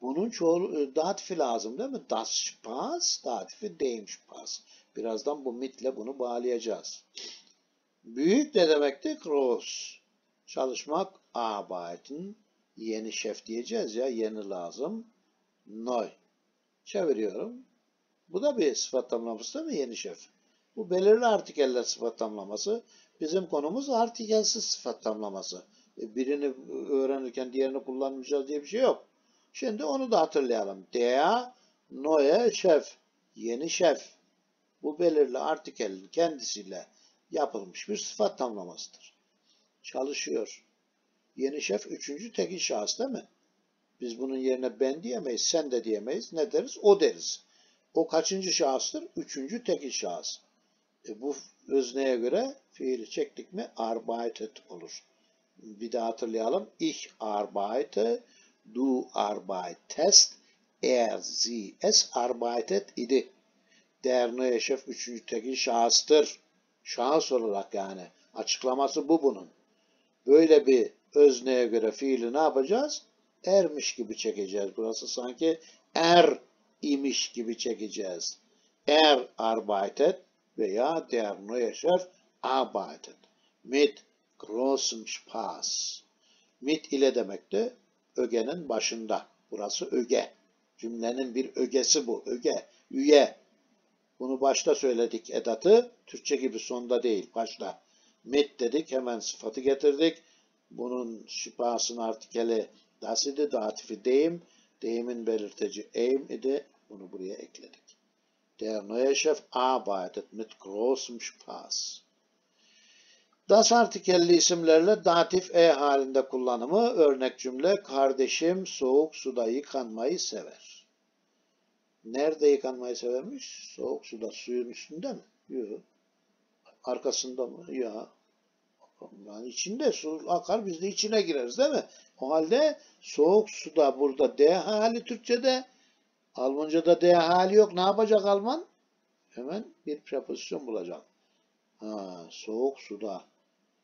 Bunun çoğulu e, datifi lazım değil mi? Das Spaß, datifi dem Spaß. Birazdan bu mitle bunu bağlayacağız. Büyük ne demekti? Groß. Çalışmak, arbeiten. Yeni şef diyeceğiz ya, yeni lazım. Neu. Çeviriyorum. Bu da bir sıfat tamlaması değil mi yeni şef? Bu belirli artikeller sıfat tamlaması. Bizim konumuz artikelsiz sıfat tamlaması. E, birini öğrenirken diğerini kullanmayacağız diye bir şey yok. Şimdi onu da hatırlayalım. Der neue şef. Yeni şef. Bu belirli artikelin kendisiyle yapılmış bir sıfat tamlamasıdır. Çalışıyor. Yeni şef üçüncü tekil şahıs değil mi? Biz bunun yerine ben diyemeyiz, sen de diyemeyiz. Ne deriz? O deriz. O kaçıncı şahıstır? Üçüncü tekil şahıs. E bu özneye göre fiili çektik mi arbeitet olur. Bir daha hatırlayalım. Ich arbeite, du arbeitest, er, sie, es arbeitet idi. Der neue üçüncü tekil şahıstır. Şahıs olarak yani. Açıklaması bu bunun. Böyle bir özneye göre fiili ne yapacağız? Ermiş gibi çekeceğiz. Burası sanki er imiş gibi çekeceğiz. Er arbeitet veya der neue Chef arbeitet. Mit großem Spaß. Mit ile demekti. Ögenin başında. Burası öge. Cümlenin bir ögesi bu. Öge. Üye. Bunu başta söyledik edatı. Türkçe gibi sonda değil. Başta. Mit dedik. Hemen sıfatı getirdik. Bunun şipasın artikeli das idi. Datifi deyim. Deyimin belirteci aim idi. Bunu buraya ekledik. Der neue Chef arbeitet mit großem Spaß. Das artikelli isimlerle datif e halinde kullanımı örnek cümle kardeşim soğuk suda yıkanmayı sever. Nerede yıkanmayı severmiş? Soğuk suda suyun üstünde mi? Yok. Arkasında mı? Ya. Yani içinde su akar biz de içine gireriz değil mi? O halde soğuk suda burada D hali Türkçe'de Almanca'da D hali yok. Ne yapacak Alman? Hemen bir prepozisyon bulacak. Ha, soğuk suda.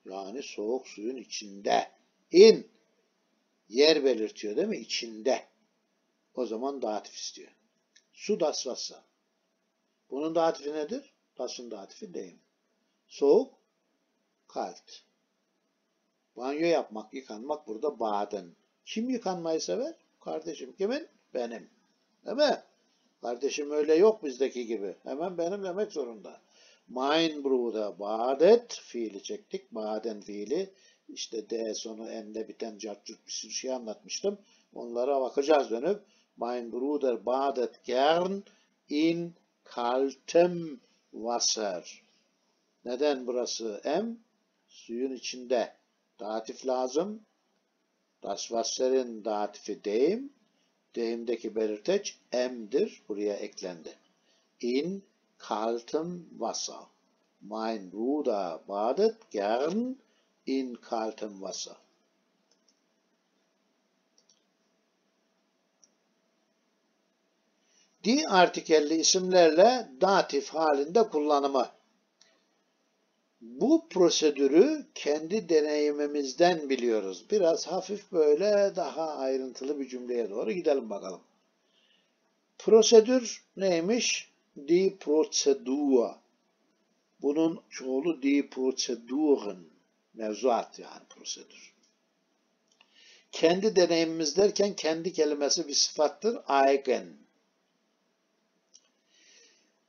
Yani soğuk suyun içinde. In. Yer belirtiyor değil mi? İçinde. O zaman datif istiyor. Su das Wasser. Bunun datifi nedir? Das'ın datifi deyim. Soğuk. Kalt. Banyo yapmak, yıkanmak burada baden. Kim yıkanmayı sever? Kardeşim. Kimin? Benim. Değil mi? Kardeşim öyle yok bizdeki gibi. Hemen benim demek zorunda. Mein Bruder badet fiili çektik. Baden fiili. İşte D sonu N'de biten cartçurt bir sürü şey anlatmıştım. Onlara bakacağız dönüp. Mein Bruder badet gern in kaltem Wasser. Neden burası M? Suyun içinde. Datif lazım. Das Wasser'in datifi dem. Dem'deki belirteç M'dir. Buraya eklendi. In kaltem Wasser. Mein Bruder badet gern in kaltem Wasser. Di artikelli isimlerle datif halinde kullanımı. Bu prosedürü kendi deneyimimizden biliyoruz. Biraz hafif böyle daha ayrıntılı bir cümleye doğru gidelim bakalım. Prosedür neymiş? Die Prozedur. Bunun çoğulu die Prozeduren. Mevzuat yani prosedür. Kendi deneyimimiz derken kendi kelimesi bir sıfattır. Eigen.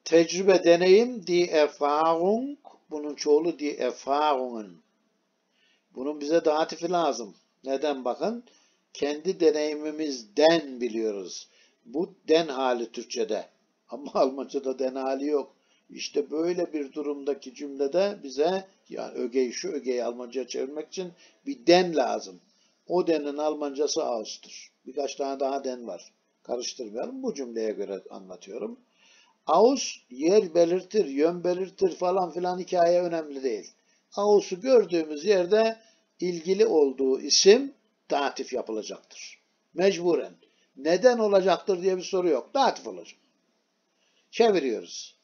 Tecrübe, deneyim, die Erfahrung, bunun çoğulu die Erfahrungen. Bunun bize datifi lazım. Neden bakın? Kendi deneyimimizden biliyoruz. Bu den hali Türkçe'de. Ama Almanca'da den hali yok. İşte böyle bir durumdaki cümlede bize yani ögeyi şu ögeyi Almanca'ya çevirmek için bir den lazım. O denin Almancası Aus'tur. Birkaç tane daha den var. Karıştırmayalım. Bu cümleye göre anlatıyorum. Aus yer belirtir, yön belirtir falan filan hikaye önemli değil. Aus'u gördüğümüz yerde ilgili olduğu isim datif yapılacaktır. Mecburen. Neden olacaktır diye bir soru yok. Datif olacak. Çeviriyoruz.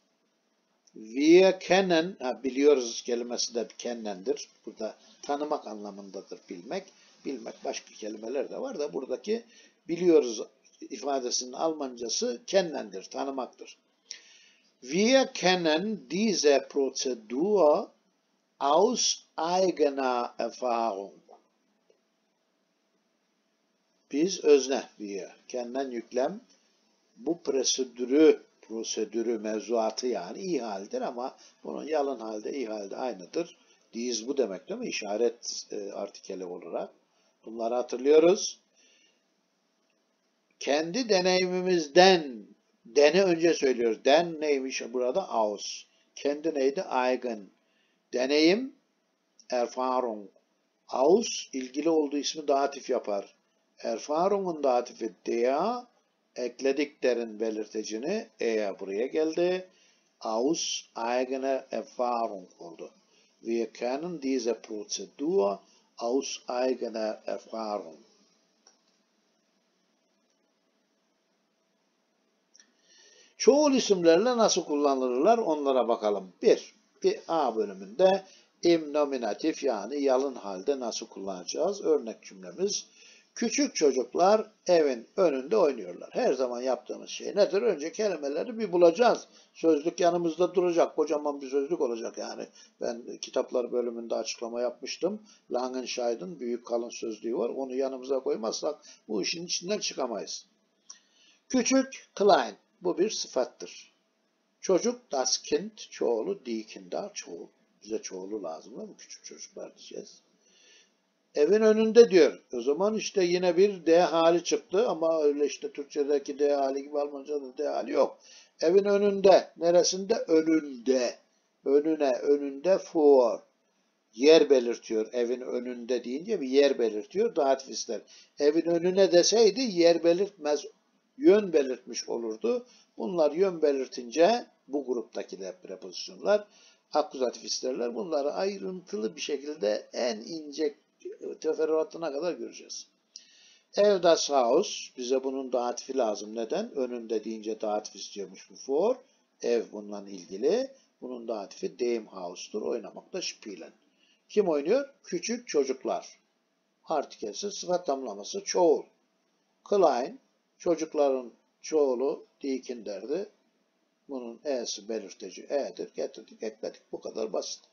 Wir kennen, ha, biliyoruz kelimesi de kennendir. Burada tanımak anlamındadır bilmek. Bilmek başka kelimeler de var da buradaki biliyoruz ifadesinin Almancası kennendir, tanımaktır. Wir kennen diese Prozedur aus eigener Erfahrung. Biz özne wir, kennen yüklem bu prosedürü, prosedürü, mevzuatı yani iyi haldir ama bunun yalın halde, iyi halde aynıdır. Diz bu demek değil mi? İşaret e, artikeli olarak. Bunları hatırlıyoruz. Kendi deneyimimizden Deni önce söylüyoruz. Den neymiş burada? Aus. Kendi neydi? Eigen. Deneyim, Erfahrung. Aus, ilgili olduğu ismi datif yapar. Erfahrung'un datifi der, ekledik derin belirtecini e'ye buraya geldi. Aus eigene Erfahrung oldu. Wir kennen diese Prozedur aus eigener Erfahrung. Çoğul isimlerle nasıl kullanılırlar onlara bakalım. 1. Bir A bölümünde im nominatif yani yalın halde nasıl kullanacağız? Örnek cümlemiz. Küçük çocuklar evin önünde oynuyorlar. Her zaman yaptığımız şey nedir? Önce kelimeleri bir bulacağız. Sözlük yanımızda duracak. Kocaman bir sözlük olacak yani. Ben kitaplar bölümünde açıklama yapmıştım. Langenscheid'in büyük kalın sözlüğü var. Onu yanımıza koymazsak bu işin içinden çıkamayız. Küçük, klein. Bu bir sıfattır. Çocuk das Kind, çoğulu die Kinder, çoğul. Bize çoğulu lazım mi? Küçük çocuklar diyeceğiz. Evin önünde diyor. O zaman işte yine bir D hali çıktı ama öyle işte Türkçedeki D hali gibi Almanca'da D hali yok. Evin önünde. Neresinde? Önünde. Önüne, önünde for. Yer belirtiyor. Evin önünde deyince bir yer belirtiyor. Datif ister. Evin önüne deseydi yer belirtmez yön belirtmiş olurdu. Bunlar yön belirtince bu gruptakiler prepozisyonlar akuzatif isterler. Bunları ayrıntılı bir şekilde en ince teferruatına kadar göreceğiz. Ev das Haus. Bize bunun datifi lazım. Neden? Önünde deyince datif istiyormuş bu for. Ev bununla ilgili. Bunun datifi dem Haus'tur. Oynamakta spielen. Kim oynuyor? Küçük çocuklar. Artikelsiz sıfat tamlaması çoğul. Klein Çocukların çoğulu dikin derdi. Bunun e'si belirteci e'dir. Getirdik, ekledik. Bu kadar basit.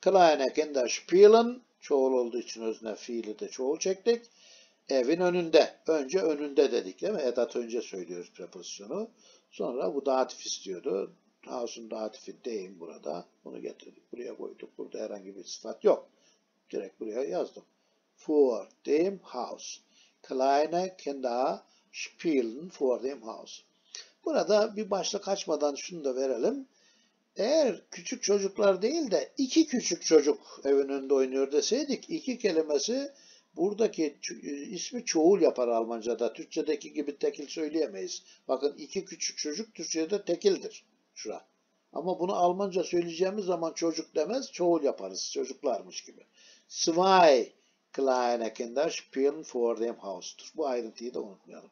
Kleine Kinder spielen. Çoğul olduğu için özne fiili de çoğul çektik. Evin önünde. Önce önünde dedik değil mi? Edat önce söylüyoruz prepozisyonu. Sonra bu datif istiyordu. House'un datifi deyim burada. Bunu getirdik. Buraya koyduk. Burada herhangi bir sıfat yok. Direkt buraya yazdım. For dem Haus. Kleine Kinder spielen vor dem Haus. Burada bir başlık açmadan şunu da verelim. Eğer küçük çocuklar değil de iki küçük çocuk evin önünde oynuyor deseydik iki kelimesi buradaki ismi çoğul yapar Almanca'da. Türkçedeki gibi tekil söyleyemeyiz. Bakın iki küçük çocuk Türkçe'de tekildir. Şura. Ama bunu Almanca söyleyeceğimiz zaman çocuk demez, çoğul yaparız. Çocuklarmış gibi. Zwei kleine Kinder spielen vor dem Haus'tur. Bu ayrıntıyı da unutmayalım.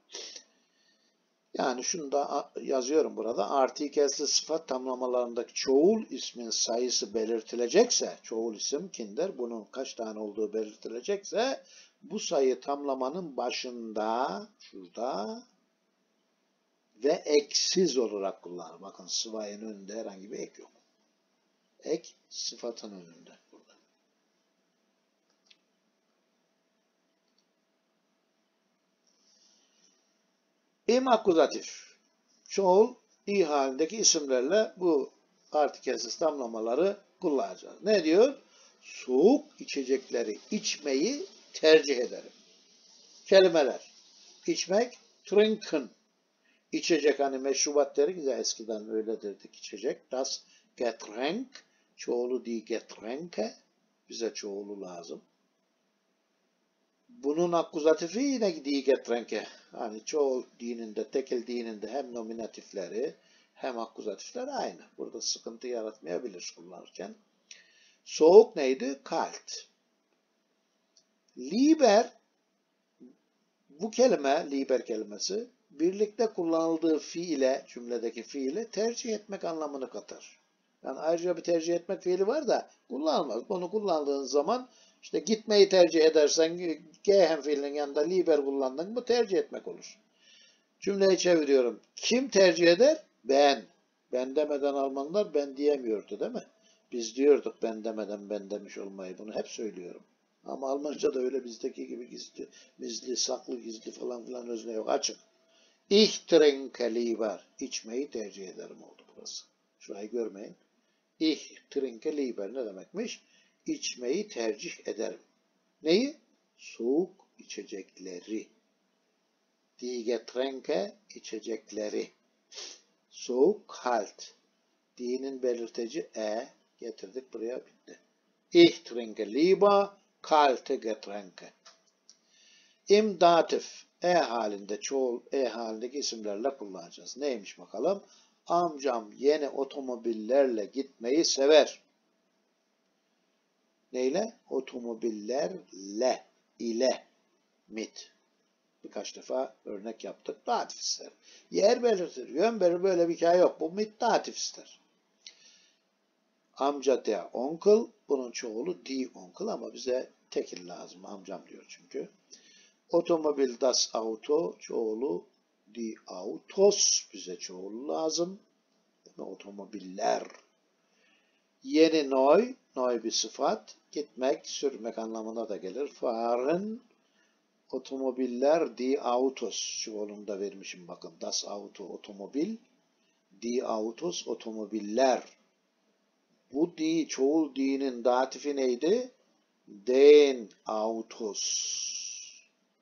Yani şunu da yazıyorum burada. Artikelsi sıfat tamlamalarındaki çoğul ismin sayısı belirtilecekse, çoğul isim kinder, bunun kaç tane olduğu belirtilecekse, bu sayı tamlamanın başında, şurada ve eksiz olarak kullanılır. Bakın sıvayın önünde herhangi bir ek yok. Ek sıfatın önünde İm akuzatif. Çoğul i halindeki isimlerle bu artikelsiz tamlamaları kullanacağız. Ne diyor? Soğuk içecekleri içmeyi tercih ederim. Kelimeler. İçmek, trinken. İçecek hani meşrubat deriz ya eskiden öyle derdik içecek. Das Getränk. Çoğulu die Getränke. Bize çoğulu lazım. Bunun akuzatifi yine die Getränke. Hani çoğul dininde, tekil dininde hem nominatifleri hem akuzatifleri aynı. Burada sıkıntı yaratmayabilir kullanırken. Soğuk neydi? Kalt. Liber bu kelime, liber kelimesi birlikte kullanıldığı fiile, cümledeki fiile tercih etmek anlamını katar. Yani ayrıca bir tercih etmek fiili var da kullanılmaz. Bunu kullandığın zaman işte gitmeyi tercih edersen gehen fiilinin yanında liber kullandın mı tercih etmek olur. Cümleyi çeviriyorum. Kim tercih eder? Ben. Ben demeden Almanlar ben diyemiyordu değil mi? Biz diyorduk ben demeden ben demiş olmayı. Bunu hep söylüyorum. Ama Almanca da öyle bizdeki gibi gizli, gizli, saklı, gizli falan filan özne yok. Açık. Ich trinke lieber. İçmeyi tercih ederim oldu burası. Şurayı görmeyin. Ich trinke lieber ne demekmiş? İçmeyi tercih ederim. Neyi? Soğuk içecekleri. Die Getränke içecekleri. Soğuk kalt. Di'nin belirteci e getirdik buraya bitti. Ich trinke lieber kalte Getränke. Im datif e halinde çoğul e halindeki isimlerle kullanacağız. Neymiş bakalım? Amcam yeni otomobillerle gitmeyi sever. Neyle? Otomobillerle, ile, mit. Birkaç defa örnek yaptık. Datif ister. Yer belirtir. Yön belirtir. Böyle bir hikaye yok. Bu mit datif ister. Amca de onkel. Bunun çoğulu di onkel ama bize tekil lazım. Amcam diyor çünkü. Otomobil das Auto çoğulu die Autos bize çoğulu lazım. Otomobiller. Yeni noy, noy bir sıfat. Gitmek, sürmek anlamına da gelir. Fahren otomobiller die Autos çoğulunda vermişim bakın. Das Auto otomobil. Die Autos otomobiller. Bu di çoğul di'nin datifi neydi? Den Autos.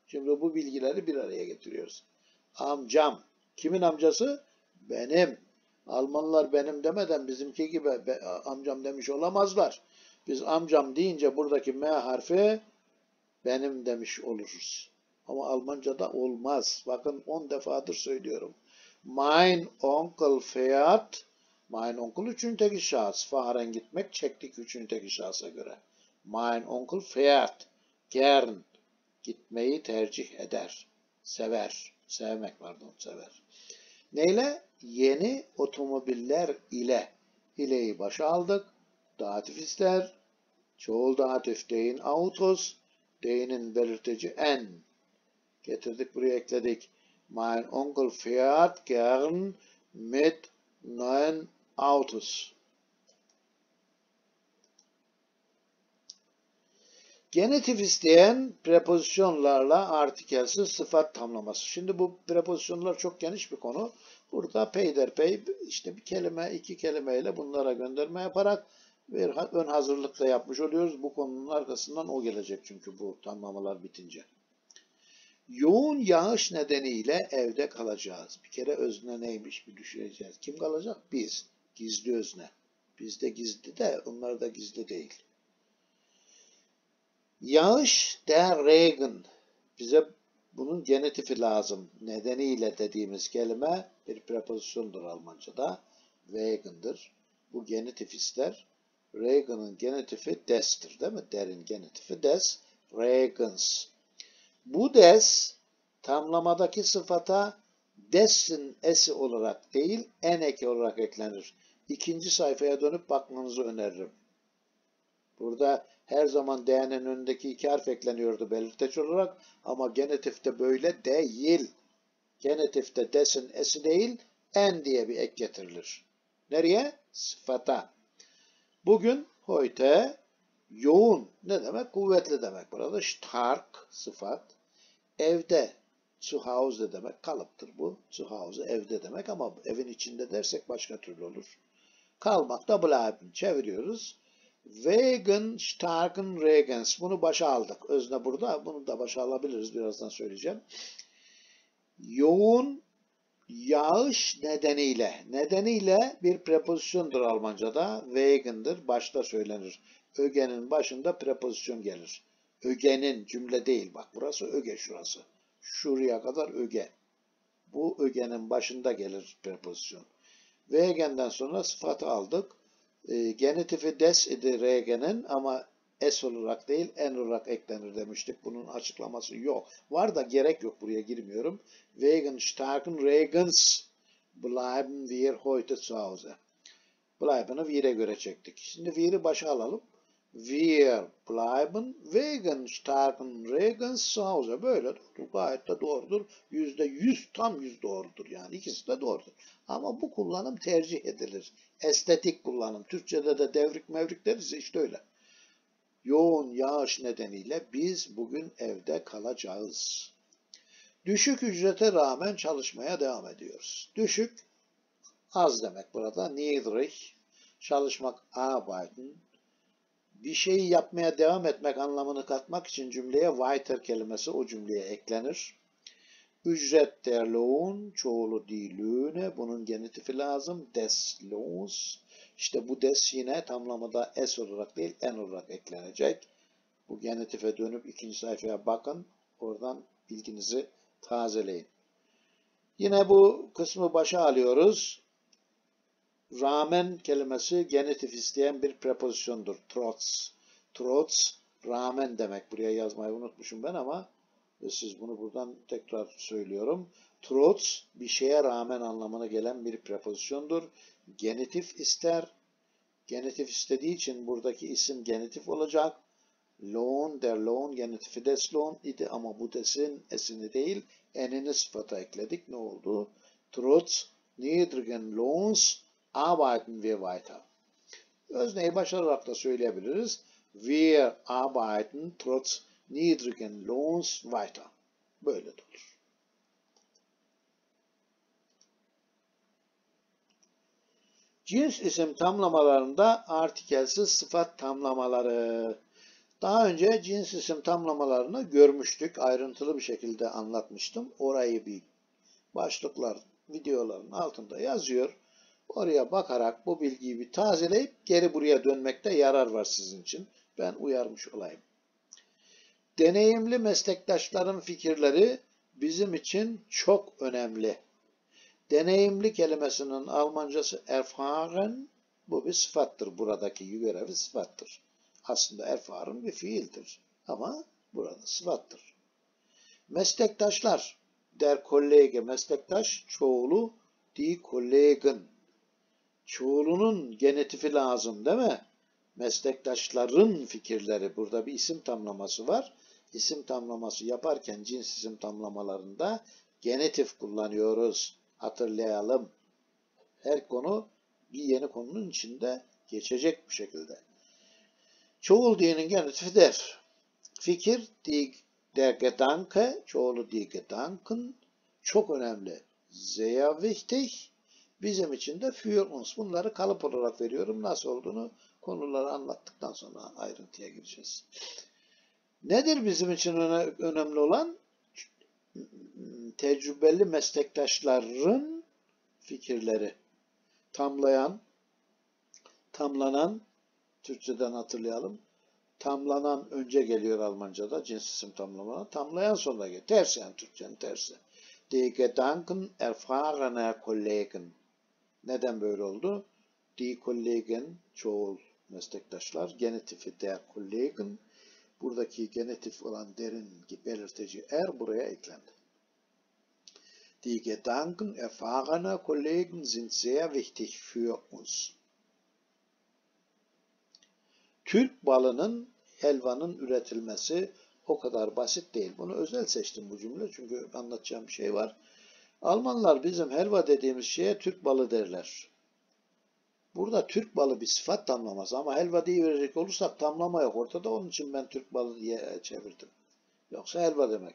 Şimdi bu bilgileri bir araya getiriyoruz. Amcam. Kimin amcası? Benim. Almanlar benim demeden bizimki gibi amcam demiş olamazlar. Biz amcam deyince buradaki M harfi benim demiş oluruz. Ama Almanca'da olmaz. Bakın 10 defadır söylüyorum. Mein Onkel fährt. Mein Onkel üçüncü teki şahıs. Fahren gitmek çektik üçüncü teki şahsa göre. Mein Onkel fährt. Gern gitmeyi tercih eder. Sever. Sevmek pardon sever. Neyle? Yeni otomobiller ile. İleyi başa aldık. Datif ister. Çoğul datif deyin autos. Deyinin belirtici en. Getirdik buraya ekledik. Mein Onkel fährt gern mit neuen Autos. Genetif isteyen prepozisyonlarla artikelsiz sıfat tamlaması. Şimdi bu prepozisyonlar çok geniş bir konu. Burada peyderpey işte bir kelime, iki kelimeyle bunlara gönderme yaparak bir ön hazırlık da yapmış oluyoruz. Bu konunun arkasından o gelecek çünkü bu tamlamalar bitince. Yoğun yağış nedeniyle evde kalacağız. Bir kere özne neymiş bir düşüneceğiz. Kim kalacak? Biz. Gizli özne. Bizde gizli de onlar da gizli değil. Yağış der Regen. Bize bunun genetifi lazım. Nedeniyle dediğimiz kelime bir prepozisyondur Almanca'da. Wegen'dir. Bu genetif ister. Regen'ın genetifi des'tir değil mi? Der'in genetifi des. Regens. Bu des tamlamadaki sıfata des'in esi olarak değil en eki olarak eklenir. İkinci sayfaya dönüp bakmanızı öneririm. Burada her zaman D'nin önündeki iki harf ekleniyordu belirteç olarak ama genetifte böyle değil. Genetifte des'in esi değil en diye bir ek getirilir. Nereye? Sıfata. Bugün heute yoğun ne demek? Kuvvetli demek. Burada stark sıfat. Evde zu Hause demek kalıptır bu. Zu Hause evde demek ama evin içinde dersek başka türlü olur. Kalmakta bleiben çeviriyoruz. Wegen starken Regens. Bunu başa aldık. Özne burada. Bunu da başa alabiliriz. Birazdan söyleyeceğim. Yoğun yağış nedeniyle. Nedeniyle bir prepozisyondur Almanca'da. Wegen'dir. Başta söylenir. Ögenin başında prepozisyon gelir. Ögenin cümle değil. Bak burası öge şurası. Şuraya kadar öge. Bu ögenin başında gelir prepozisyon. Wegen'den sonra sıfatı aldık. E, genetifi des idi regenin ama S olarak değil N olarak eklenir demiştik. Bunun açıklaması yok. Var da gerek yok buraya girmiyorum. Wegen starken Regens bleiben wir heute zu Hause. Bleiben'ı wir'e göre çektik. Şimdi wir'i başa alalım. Wir bleiben wegen starken Regens zu Hause. Böyle doğru. Gayet de doğrudur. Yüzde yüz tam yüz doğrudur. Yani ikisi de doğrudur. Ama bu kullanım tercih edilir. Estetik kullanım. Türkçede de devrik mevrik deriz işte öyle. Yoğun yağış nedeniyle biz bugün evde kalacağız. Düşük ücrete rağmen çalışmaya devam ediyoruz. Düşük az demek burada. Niedrig çalışmak arbeiten bir şeyi yapmaya devam etmek anlamını katmak için cümleye weiter kelimesi o cümleye eklenir. Ücret der Lohn, çoğulu die Löhne, bunun genitifi lazım. Des Lohns, işte bu des yine tamlamada S olarak değil N olarak eklenecek. Bu genitife dönüp ikinci sayfaya bakın. Oradan bilginizi tazeleyin. Yine bu kısmı başa alıyoruz. Rağmen kelimesi genitif isteyen bir prepozisyondur. Trotz. Trotz, rağmen demek. Buraya yazmayı unutmuşum ben ama siz bunu buradan tekrar söylüyorum. Trotz, bir şeye rağmen anlamına gelen bir prepozisyondur. Genitif ister. Genitif istediği için buradaki isim genitif olacak. Lohn, der Lohn, genitifi des Lohn idi ama bu desin esini değil, enini sıfata ekledik. Ne oldu? Trotz niedrigen Lohns arbeiten wir weiter. Özneyi başararak da söyleyebiliriz. Wir arbeiten trotz niedrigen Lohns weiter. Böyle de olur. Cins isim tamlamalarında artikelsiz sıfat tamlamaları. Daha önce cins isim tamlamalarını görmüştük. Ayrıntılı bir şekilde anlatmıştım. Orayı bir başlıklar videoların altında yazıyor. Oraya bakarak bu bilgiyi bir tazeleyip geri buraya dönmekte yarar var sizin için. Ben uyarmış olayım. Deneyimli meslektaşların fikirleri bizim için çok önemli. Deneyimli kelimesinin Almancası erfahren, bu bir sıfattır. Buradaki görevi sıfattır. Aslında erfahren bir fiildir. Ama burada sıfattır. Meslektaşlar, der Kollege, meslektaş çoğulu, die Kollegen. Çoğulunun genetifi lazım değil mi? Meslektaşların fikirleri, burada bir isim tamlaması var. İsim tamlaması yaparken cins isim tamlamalarında genetif kullanıyoruz. Hatırlayalım. Her konu bir yeni konunun içinde geçecek bu şekilde. Çoğul diyenin genetifi der. Fikir, die, der Gedanke, çoğulu die Gedanken, çok önemli. Sehr wichtig, bizim için de für uns. Bunları kalıp olarak veriyorum. Nasıl olduğunu konuları anlattıktan sonra ayrıntıya gireceğiz. Nedir bizim için öne- önemli olan? Tecrübeli meslektaşların fikirleri. Tamlayan, tamlanan, Türkçeden hatırlayalım. Tamlanan önce geliyor Almanca'da cins isim tamlama. Tamlayan sonra geliyor. Tersi yani Türkçenin tersi. Die Gedanken erfahrener Kollegen. Neden böyle oldu? Die Kollegen, çoğul meslektaşlar, genetifi der Kollegen. Buradaki genetif olan derin belirtici er buraya eklendi. Die Gedanken erfahrener Kollegen sind sehr wichtig für uns. Türk balının helvanın üretilmesi o kadar basit değil. Bunu özel seçtim bu cümle çünkü anlatacağım bir şey var. Almanlar bizim helva dediğimiz şeye Türk balı derler. Burada Türk balı bir sıfat tamlaması ama helva diye verecek olursak tamlama yok ortada. Onun için ben Türk balı diye çevirdim. Yoksa helva demek.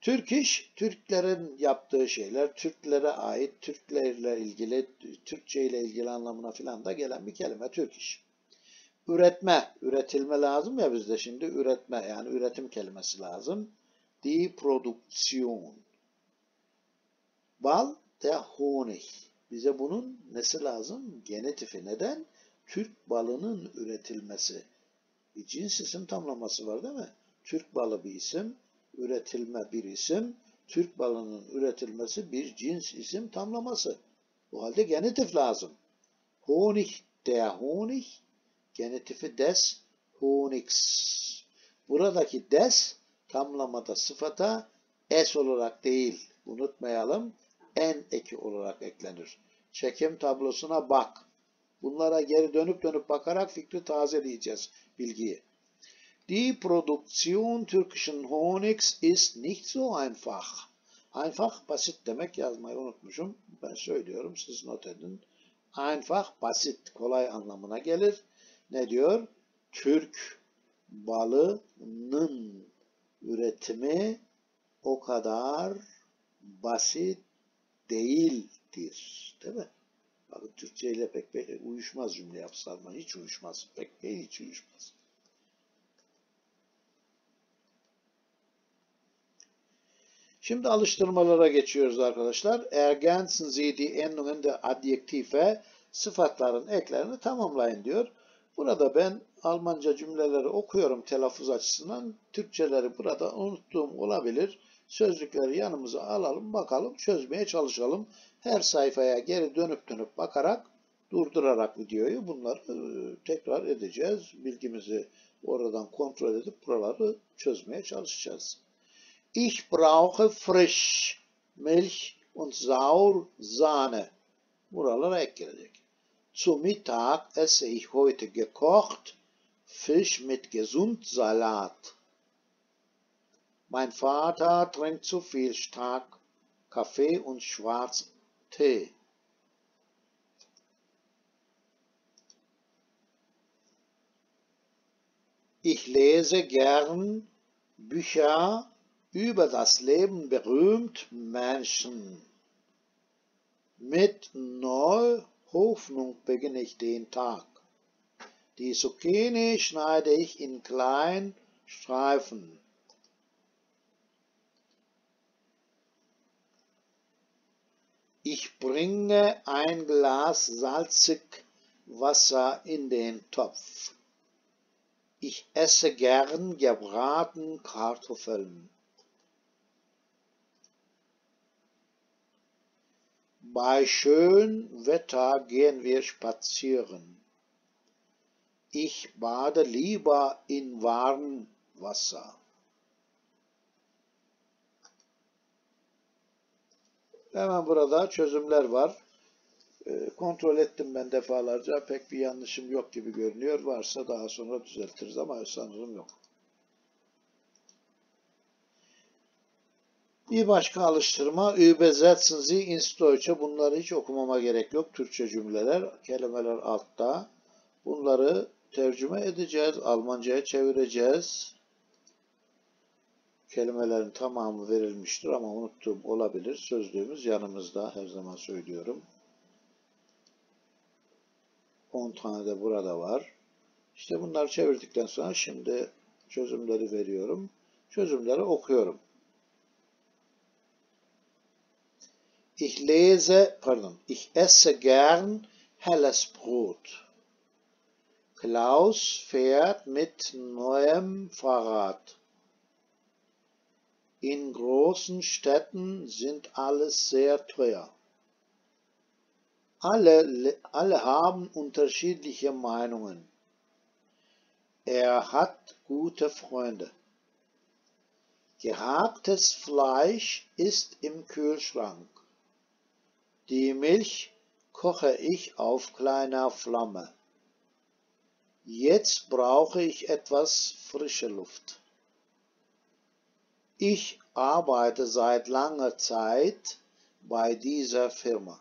Türk iş, Türklerin yaptığı şeyler, Türklere ait, Türklerle ilgili, Türkçe ile ilgili anlamına filan da gelen bir kelime Türk iş. Üretme, üretilme lazım ya bizde şimdi üretme yani üretim kelimesi lazım. Die Produktion. Bal der Honig. Bize bunun nesi lazım? Genetifi. Neden? Türk balının üretilmesi. Bir cins isim tamlaması var değil mi? Türk balı bir isim, üretilme bir isim, Türk balının üretilmesi bir cins isim tamlaması. O halde genetif lazım. Honig, der Honig, genetifi des Honigs. Buradaki des tamlamada sıfata s olarak değil, unutmayalım, en eki olarak eklenir. Çekim tablosuna bak. Bunlara geri dönüp dönüp bakarak fikri tazeleyeceğiz bilgiyi. Die Produktion türkischen Honigs ist nicht so einfach. Einfach basit demek yazmayı unutmuşum. Ben söylüyorum siz not edin. Einfach basit kolay anlamına gelir. Ne diyor? Türk balının üretimi o kadar basit değildir. Değil mi? Bakın Türkçe ile pek, pek uyuşmaz cümle yapsam ama hiç uyuşmaz. Pek pek hiç uyuşmaz. Şimdi alıştırmalara geçiyoruz arkadaşlar. Ergänzen Sie die Endungen der sıfatların eklerini tamamlayın diyor. Burada ben Almanca cümleleri okuyorum telaffuz açısından. Türkçeleri burada unuttuğum olabilir. Sözlükleri yanımıza alalım, bakalım, çözmeye çalışalım. Her sayfaya geri dönüp dönüp bakarak, durdurarak videoyu bunları e, tekrar edeceğiz. Bilgimizi oradan kontrol edip buraları çözmeye çalışacağız. Ich brauche frisch Milch und saur Sahne. Buralara ek gelecek. Zu Mittag esse ich heute gekocht Fisch mit Gesundsalat. Mein Vater trinkt zu viel stark Kaffee und Schwarztee. Ich lese gern Bücher über das Leben berühmt Menschen. Mit neu Hoffnung beginne ich den Tag. Die Zucchini schneide ich in kleinen Streifen. Ich bringe ein Glas salzig Wasser in den Topf. Ich esse gern gebraten Kartoffeln. Bei schönem Wetter gehen wir spazieren. Ich bade lieber in warmem Wasser. Hemen burada çözümler var. E, kontrol ettim ben defalarca. Pek bir yanlışım yok gibi görünüyor. Varsa daha sonra düzeltiriz ama sanırım yok. Bir başka alıştırma Übersetzen Sie ins Deutsche. Bunları hiç okumama gerek yok. Türkçe cümleler, kelimeler altta. Bunları tercüme edeceğiz. Almanca'ya çevireceğiz. Kelimelerin tamamı verilmiştir ama unuttuğum olabilir. Sözlüğümüz yanımızda. Her zaman söylüyorum. 10 tane de burada var. İşte bunları çevirdikten sonra şimdi çözümleri veriyorum. Çözümleri okuyorum. Ich lese, pardon, ich esse gern helles Brot. Klaus fährt mit neuem Fahrrad. In großen Städten sind alles sehr teuer. Alle, alle haben unterschiedliche Meinungen. Er hat gute Freunde. Gehabtes Fleisch ist im Kühlschrank. Die Milch koche ich auf kleiner Flamme. Jetzt brauche ich etwas frische Luft. Ich arbeite seit langer Zeit bei dieser Firma.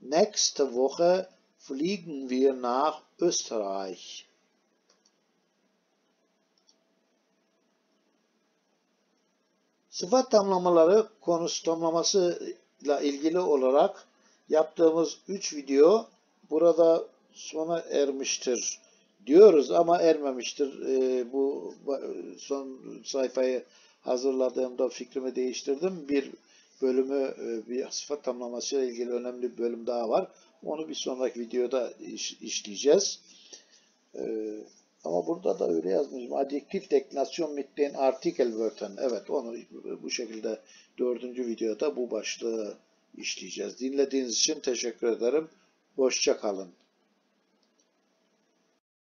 Nächste Woche fliegen wir nach Österreich. Sıfat tamlamaları konusu tamlamasıyla ilgili olarak yaptığımız 3 video burada sona ermiştir diyoruz ama ermemiştir. Ee, bu son sayfayı hazırladığımda fikrimi değiştirdim. Bir bölümü e, bir sıfat tamlamasıyla ilgili önemli bir bölüm daha var. Onu bir sonraki videoda iş, işleyeceğiz. Ee, ama burada da öyle yazmışım. Adjektif deklinasyon mit den Artikelwörtern. Evet onu bu şekilde dördüncü videoda bu başlığı işleyeceğiz. Dinlediğiniz için teşekkür ederim. Hoşça kalın.